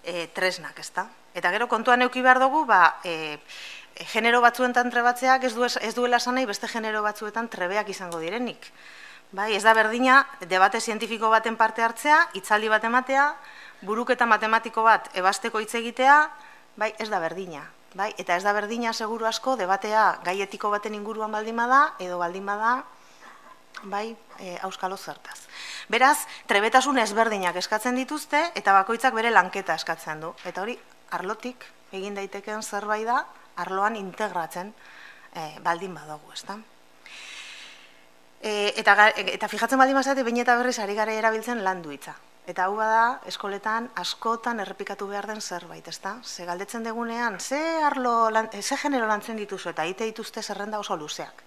e, tresnak, ezta? Eta gero kontuan euki behar dugu, ba, e, genero batzuetan trebatzeak ez, du, ez duela sanai beste genero batzuetan trebeak izango direnik. Bai, ez da berdina, debate zientifiko baten parte hartzea, itzaldi bat ematea, buruketa matematiko bat ebasteko hitz egitea, bai, ez da berdina. Bai, eta ez da berdina seguru asko debatea gaietiko baten inguruan baldin bada edo baldin bada bai, e, auskalo zertaz. Beraz, trebetasun ezberdinak eskatzen dituzte eta bakoitzak bere lanketa eskatzen du. Eta hori, arlotik egin daitekeen zerbait da, arloan integratzen e, baldin badugu, ezta? E, eta, eta fijatzen baldin bazate, bain eta berriz ari gara erabiltzen landu hitza. Eta hau bada, eskoletan askotan errepikatu behar den zerbait, ezta? Ze galdetzen degunean, ze arlo, lan, ze genero lantzen dituzu eta ite dituzte zerrenda oso luzeak.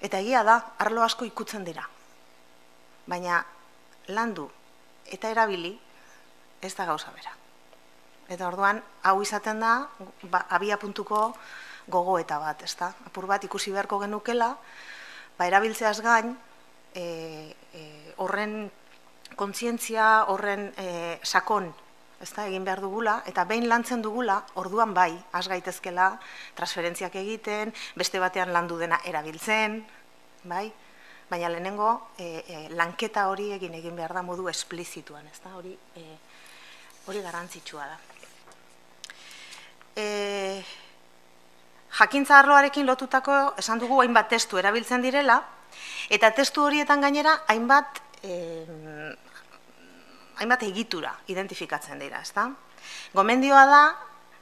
Eta egia da, arlo asko ikutzen dira. Baina landu eta erabili ez da gauza bera. Eta orduan, hau izaten da, ba, abia puntuko gogo eta bat, ezta? Apur bat ikusi beharko genukela, ba, erabiltzeaz gain, e, e, horren kontzientzia horren e, sakon ez da, egin behar dugula, eta behin lantzen dugula, orduan bai, has gaitezkela, transferentziak egiten, beste batean landu dena erabiltzen, bai, baina lehenengo e, e, lanketa hori egin egin behar da modu esplizituan, ez da, hori, e, hori garantzitsua da. E, jakintza arloarekin lotutako esan dugu hainbat testu erabiltzen direla, eta testu horietan gainera hainbat, eh, hainbat egitura identifikatzen dira, ezta? Gomendioa da,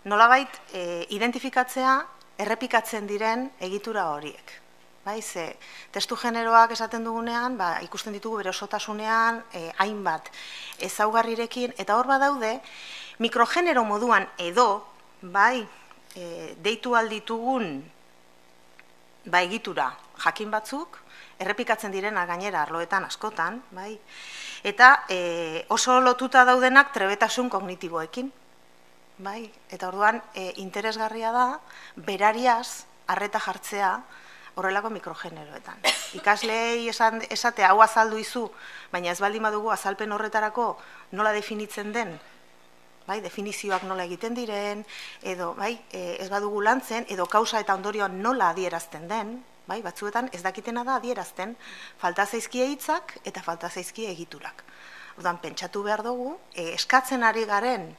nolabait e, identifikatzea errepikatzen diren egitura horiek. Bai, ze, testu generoak esaten dugunean, ba, ikusten ditugu bere osotasunean, e, hainbat ezaugarrirekin, eta hor badaude, mikrogenero moduan edo, bai, e, deitu alditugun, ba, egitura jakin batzuk, errepikatzen direna gainera arloetan askotan, bai, eta e, oso lotuta daudenak trebetasun kognitiboekin, bai, eta orduan e, interesgarria da, berariaz, arreta jartzea, horrelako mikrogeneroetan. Ikaslei esan, esate hau azaldu izu, baina ez baldin badugu azalpen horretarako nola definitzen den, bai, definizioak nola egiten diren, edo bai, e, ez badugu lantzen, edo kausa eta ondorioa nola adierazten den, bai, batzuetan ez dakitena da adierazten, falta zaizkie hitzak eta falta zaizkie egiturak. Orduan, pentsatu behar dugu, e, eskatzen ari garen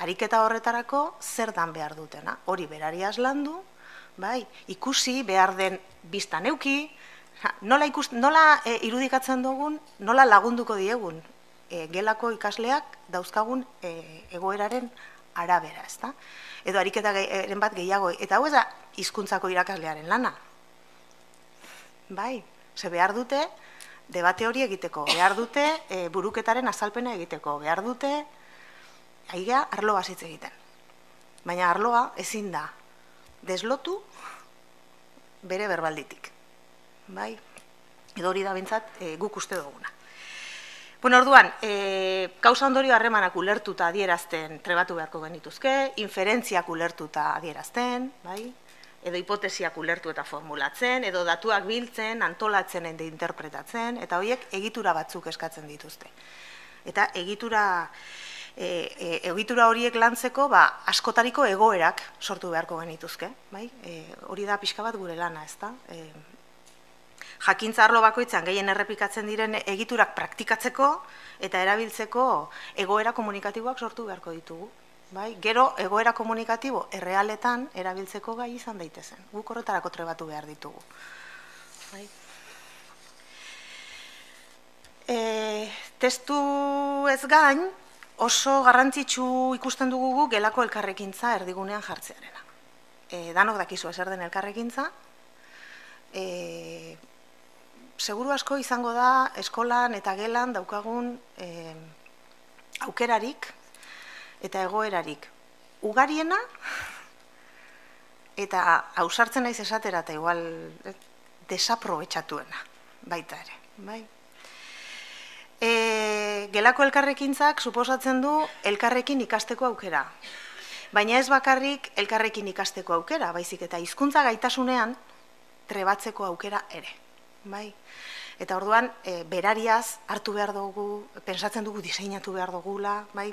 ariketa horretarako zer dan behar dutena. Hori berari landu, bai, ikusi behar den biztan euki, nola, ikus, nola e, irudikatzen dugun, nola lagunduko diegun e, gelako ikasleak dauzkagun e, egoeraren arabera, ezta? Edo ariketa eren bat gehiago, eta hau ez da hizkuntzako irakaslearen lana. Bai, ze behar dute, debate hori egiteko, behar dute e, buruketaren azalpena egiteko, behar dute, aigea arloa zitze egiten. Baina arloa ezin da deslotu bere berbalditik. Bai? Edo hori da bintzat e, guk uste duguna. Bueno, orduan, e, kausa ondorio harremanak ulertuta adierazten trebatu beharko genituzke, inferentziak ulertuta adierazten, bai? Edo hipotesiak ulertu eta formulatzen, edo datuak biltzen, antolatzen eta interpretatzen, eta horiek egitura batzuk eskatzen dituzte. Eta egitura e, e, egitura horiek lantzeko ba, askotariko egoerak sortu beharko genituzke. Bai? E, hori da pixka bat gure lana, ezta? E, jakintza arlo bakoitzan gehien errepikatzen diren egiturak praktikatzeko eta erabiltzeko egoera komunikatiboak sortu beharko ditugu. Bai? Gero egoera komunikatibo errealetan erabiltzeko gai izan daitezen. Guk horretarako trebatu behar ditugu. Bai? E, testu ez gain, oso garrantzitsu ikusten dugu gelako elkarrekintza erdigunean jartzearena. E, danok dakizu ezer den elkarrekintza, e, seguru asko izango da eskolan eta gelan daukagun e, aukerarik eta egoerarik ugariena eta hausartzen naiz esatera eta igual eh, desaprobetxatuena baita ere. Bai? E, gelako elkarrekintzak suposatzen du elkarrekin ikasteko aukera. Baina ez bakarrik elkarrekin ikasteko aukera, baizik eta hizkuntza gaitasunean trebatzeko aukera ere. Bai? Eta orduan, e, berariaz hartu behar dugu, pensatzen dugu diseinatu behar dugula, bai?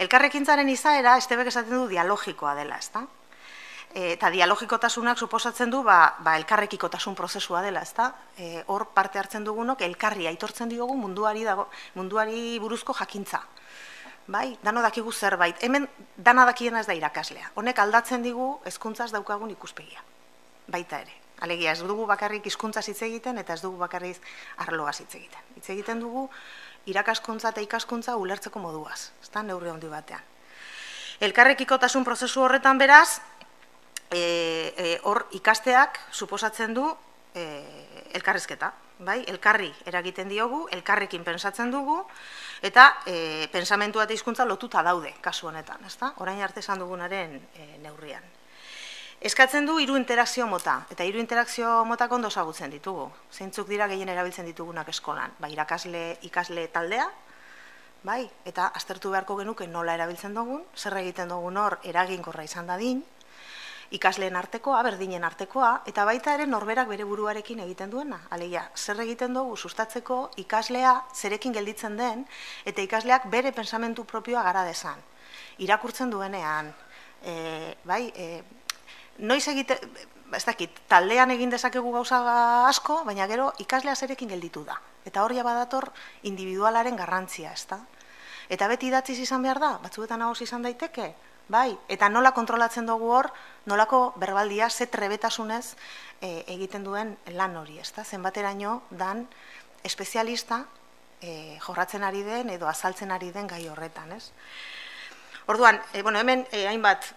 Elkarrekintzaren izaera, estebek esaten du dialogikoa dela, ezta? E, eta dialogikotasunak suposatzen du ba, ba elkarrekikotasun prozesua dela, ezta? E, hor parte hartzen dugunok elkarri aitortzen diogu munduari dago, munduari buruzko jakintza. Bai, dano dakigu zerbait. Hemen dana dakiena ez da irakaslea. Honek aldatzen digu hezkuntzaz daukagun ikuspegia. Baita ere. Alegia, ez dugu bakarrik hizkuntza hitz egiten eta ez dugu bakarrik arloa hitz egiten. Hitz egiten dugu irakaskuntza eta ikaskuntza ulertzeko moduaz, ezta neurri handi batean. Elkarrekikotasun prozesu horretan beraz, e, e, hor ikasteak suposatzen du e, elkarrezketa, bai? Elkarri eragiten diogu, elkarrekin pensatzen dugu eta e, pensamentua eta hizkuntza lotuta daude kasu honetan, ezta? Orain arte esan dugunaren e, neurrian. Eskatzen du hiru interakzio mota eta hiru interakzio mota ondo ezagutzen ditugu. Zeintzuk dira gehien erabiltzen ditugunak eskolan? Ba, irakasle, ikasle taldea, bai? Eta aztertu beharko genuke nola erabiltzen dugun, zer egiten dugun hor eraginkorra izan dadin, ikasleen artekoa, berdinen artekoa, eta baita ere norberak bere buruarekin egiten duena. Alegia, zer egiten dugu sustatzeko ikaslea zerekin gelditzen den, eta ikasleak bere pensamentu propioa gara desan. Irakurtzen duenean, e, bai, e, noiz egite, ez dakit, taldean egin dezakegu gauza asko, baina gero ikaslea zerekin gelditu da. Eta hori badator individualaren garrantzia, ezta? Eta beti idatziz izan behar da, batzuetan hau izan daiteke, bai, eta nola kontrolatzen dugu hor, nolako berbaldia, ze trebetasunez e, egiten duen lan hori, ez da? Zenbateraino dan espezialista e, jorratzen ari den edo azaltzen ari den gai horretan, ez? Orduan, e, bueno, hemen e, hainbat,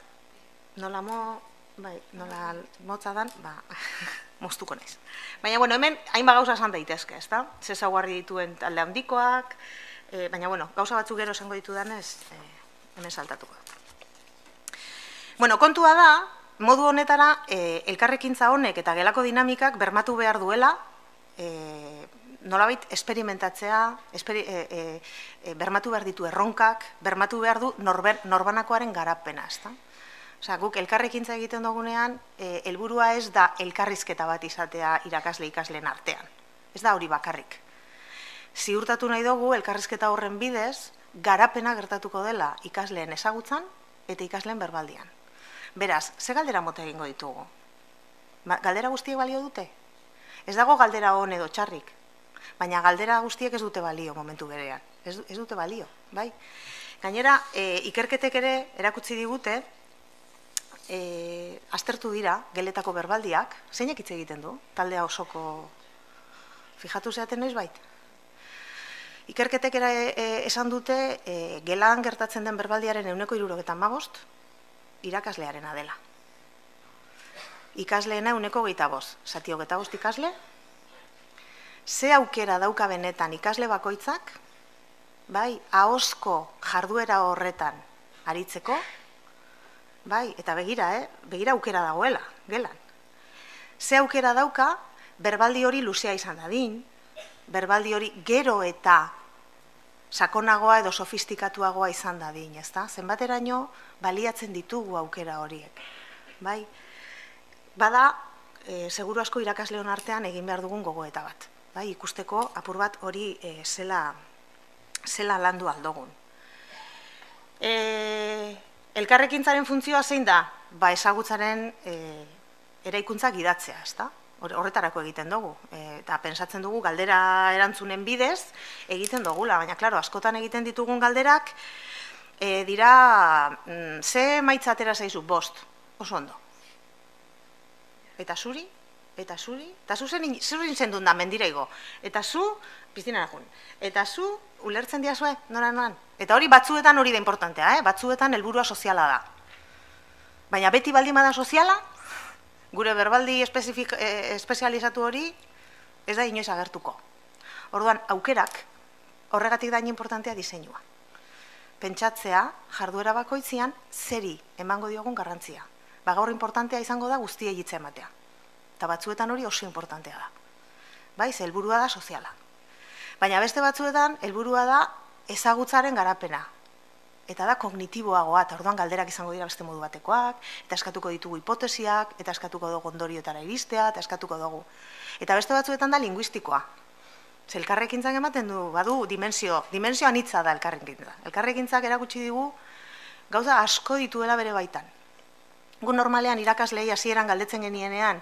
nola mo, bai, nola motza dan, ba, moztuko naiz. Baina, bueno, hemen hainbat gauza esan daitezke, ez da? Zezaguarri dituen talde handikoak, e, baina, bueno, gauza batzuk gero esango ditu danez, e, hemen saltatuko. Bueno, kontua da, modu honetara, e, elkarrekintza honek eta gelako dinamikak bermatu behar duela, e, nolabait esperimentatzea, esperi, e, e, bermatu behar ditu erronkak, bermatu behar du norber, norbanakoaren garapena, ezta? Osea, guk elkarrekintza egiten dugunean, e, helburua ez da elkarrizketa bat izatea irakasle ikasleen artean. Ez da hori bakarrik. Ziurtatu nahi dugu elkarrizketa horren bidez, garapena gertatuko dela ikasleen ezagutzan eta ikasleen berbaldian. Beraz, ze galdera mota egingo ditugu? Galdera guztiek balio dute? Ez dago galdera hon edo txarrik, baina galdera guztiek ez dute balio momentu berean. Ez, ez dute balio, bai? Gainera, e, ikerketek ere erakutsi digute, e, aztertu dira, geletako berbaldiak, zeinek hitz egiten du, taldea osoko, fijatu zeaten noiz bait? Ikerketek ere e, esan dute, e, gelan gertatzen den berbaldiaren euneko irurogetan magost, irakaslearena dela. Ikasleena uneko geita boz, zati hogeta bost ikasle, ze aukera dauka benetan ikasle bakoitzak, bai, ahosko jarduera horretan aritzeko, bai, eta begira, eh, begira aukera dagoela, gelan. Ze aukera dauka, berbaldi hori luzea izan dadin, berbaldi hori gero eta sakonagoa edo sofistikatuagoa izan da din, ezta? Zenbateraino baliatzen ditugu aukera horiek. Bai? Bada, e, seguru asko irakasle artean egin behar dugun gogoeta bat. Bai? Ikusteko apur bat hori e, zela, zela landu aldogun. E, elkarrekintzaren funtzioa zein da? Ba, ezagutzaren e, eraikuntza gidatzea, ezta? horretarako egiten dugu. E, eta pensatzen dugu galdera erantzunen bidez egiten dugula, baina klaro, askotan egiten ditugun galderak e, dira mm, ze maitza atera zaizu bost, oso ondo. Eta zuri, eta zuri, eta zu zen zuri zendun da mendiraigo. Eta zu, piztina jun. Eta zu, ulertzen diazue, nora noan. Eta hori batzuetan hori da importantea, eh? batzuetan helburua soziala da. Baina beti baldin bada soziala, gure berbaldi e, espezializatu hori ez da inoiz agertuko. Orduan, aukerak horregatik dain importantea diseinua. Pentsatzea, jarduera bakoitzian, zeri emango diogun garrantzia. Ba, gaur importantea izango da guztia egitzea ematea. Eta batzuetan hori oso importantea da. Baiz, helburua da soziala. Baina beste batzuetan, helburua da ezagutzaren garapena, eta da kognitiboagoa, eta orduan galderak izango dira beste modu batekoak, eta eskatuko ditugu hipotesiak, eta eskatuko dugu ondorioetara iristea, eta eskatuko dugu. Eta beste batzuetan da linguistikoa. Ze elkarrekintzak ematen du, badu, dimensio, dimensio anitza da elkarrekintza. Elkarrekintzak erakutsi digu, gauza asko dituela bere baitan. Gu normalean irakaslei hasieran galdetzen genienean,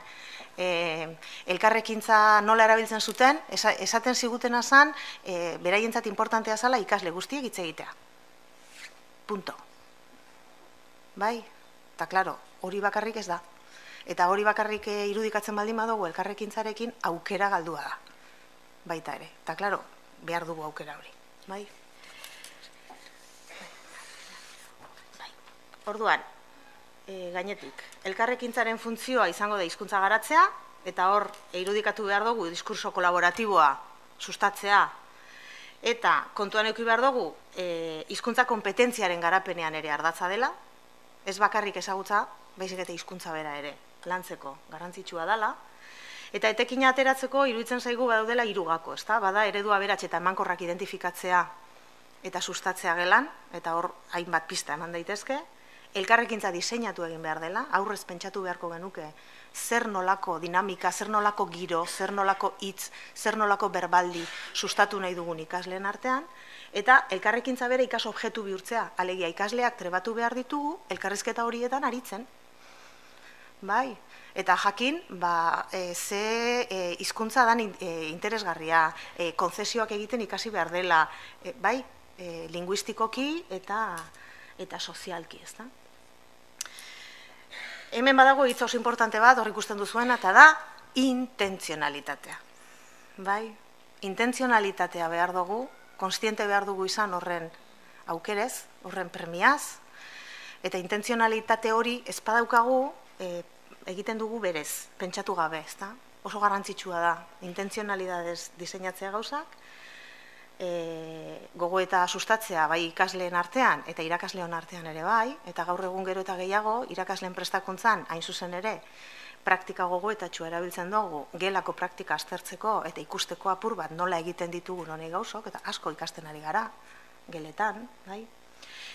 e, elkarrekintza nola erabiltzen zuten, esaten zigutena zan, e, beraientzat importantea zala ikasle guztiek hitz egitea punto. Bai, eta klaro, hori bakarrik ez da. Eta hori bakarrik eh, irudikatzen baldin badugu elkarrekintzarekin aukera galdua da. Baita ere, eta klaro, behar dugu aukera hori. Bai. bai. Orduan, e, gainetik, elkarrekintzaren funtzioa izango da hizkuntza garatzea, eta hor, irudikatu behar dugu, diskurso kolaboratiboa sustatzea. Eta kontuan eki behar dugu e, hizkuntza kompetentziaren garapenean ere ardatza dela, ez bakarrik ezagutza, baizik eta hizkuntza bera ere, lantzeko garrantzitsua dela, eta etekin ateratzeko iruditzen zaigu badaudela irugako, ezta? bada eredua beratxe eta emankorrak identifikatzea eta sustatzea gelan, eta hor hainbat pista eman daitezke, elkarrekintza diseinatu egin behar dela, aurrez pentsatu beharko genuke, zer nolako dinamika, zer nolako giro, zer nolako hitz, zer nolako berbaldi sustatu nahi dugun ikasleen artean, eta elkarrekintza bere ikas objektu bihurtzea, alegia ikasleak trebatu behar ditugu, elkarrizketa horietan aritzen. Bai, eta jakin, ba, e, ze e, hizkuntza dan e, interesgarria, e, konzesioak egiten ikasi behar dela, e, bai, e, linguistikoki eta eta sozialki, ez da? Hemen badago hitz oso importante bat, hor ikusten duzuena, eta da, intentzionalitatea. Bai, intentzionalitatea behar dugu, konstiente behar dugu izan horren aukerez, horren premiaz, eta intentzionalitate hori espadaukagu e, egiten dugu berez, pentsatu gabe, ezta? Oso garrantzitsua da, intentzionalidadez diseinatzea gauzak, e, gogo eta sustatzea bai ikasleen artean eta irakasleon artean ere bai, eta gaur egun gero eta gehiago irakasleen prestakuntzan hain zuzen ere praktika gogo eta txua erabiltzen dugu gelako praktika aztertzeko eta ikusteko apur bat nola egiten ditugu honi gauzok eta asko ikasten ari gara geletan, bai?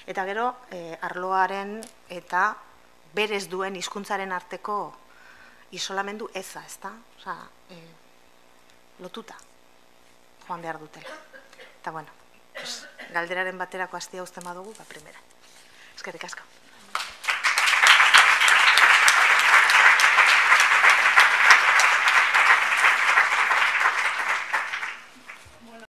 Eta gero, e, arloaren eta berez duen hizkuntzaren arteko isolamendu eza, ezta? Osa, e, lotuta joan behar dutela. Eta, bueno, pues, galderaren baterako hastia uzten badugu, ba, primera. Eskerrik asko.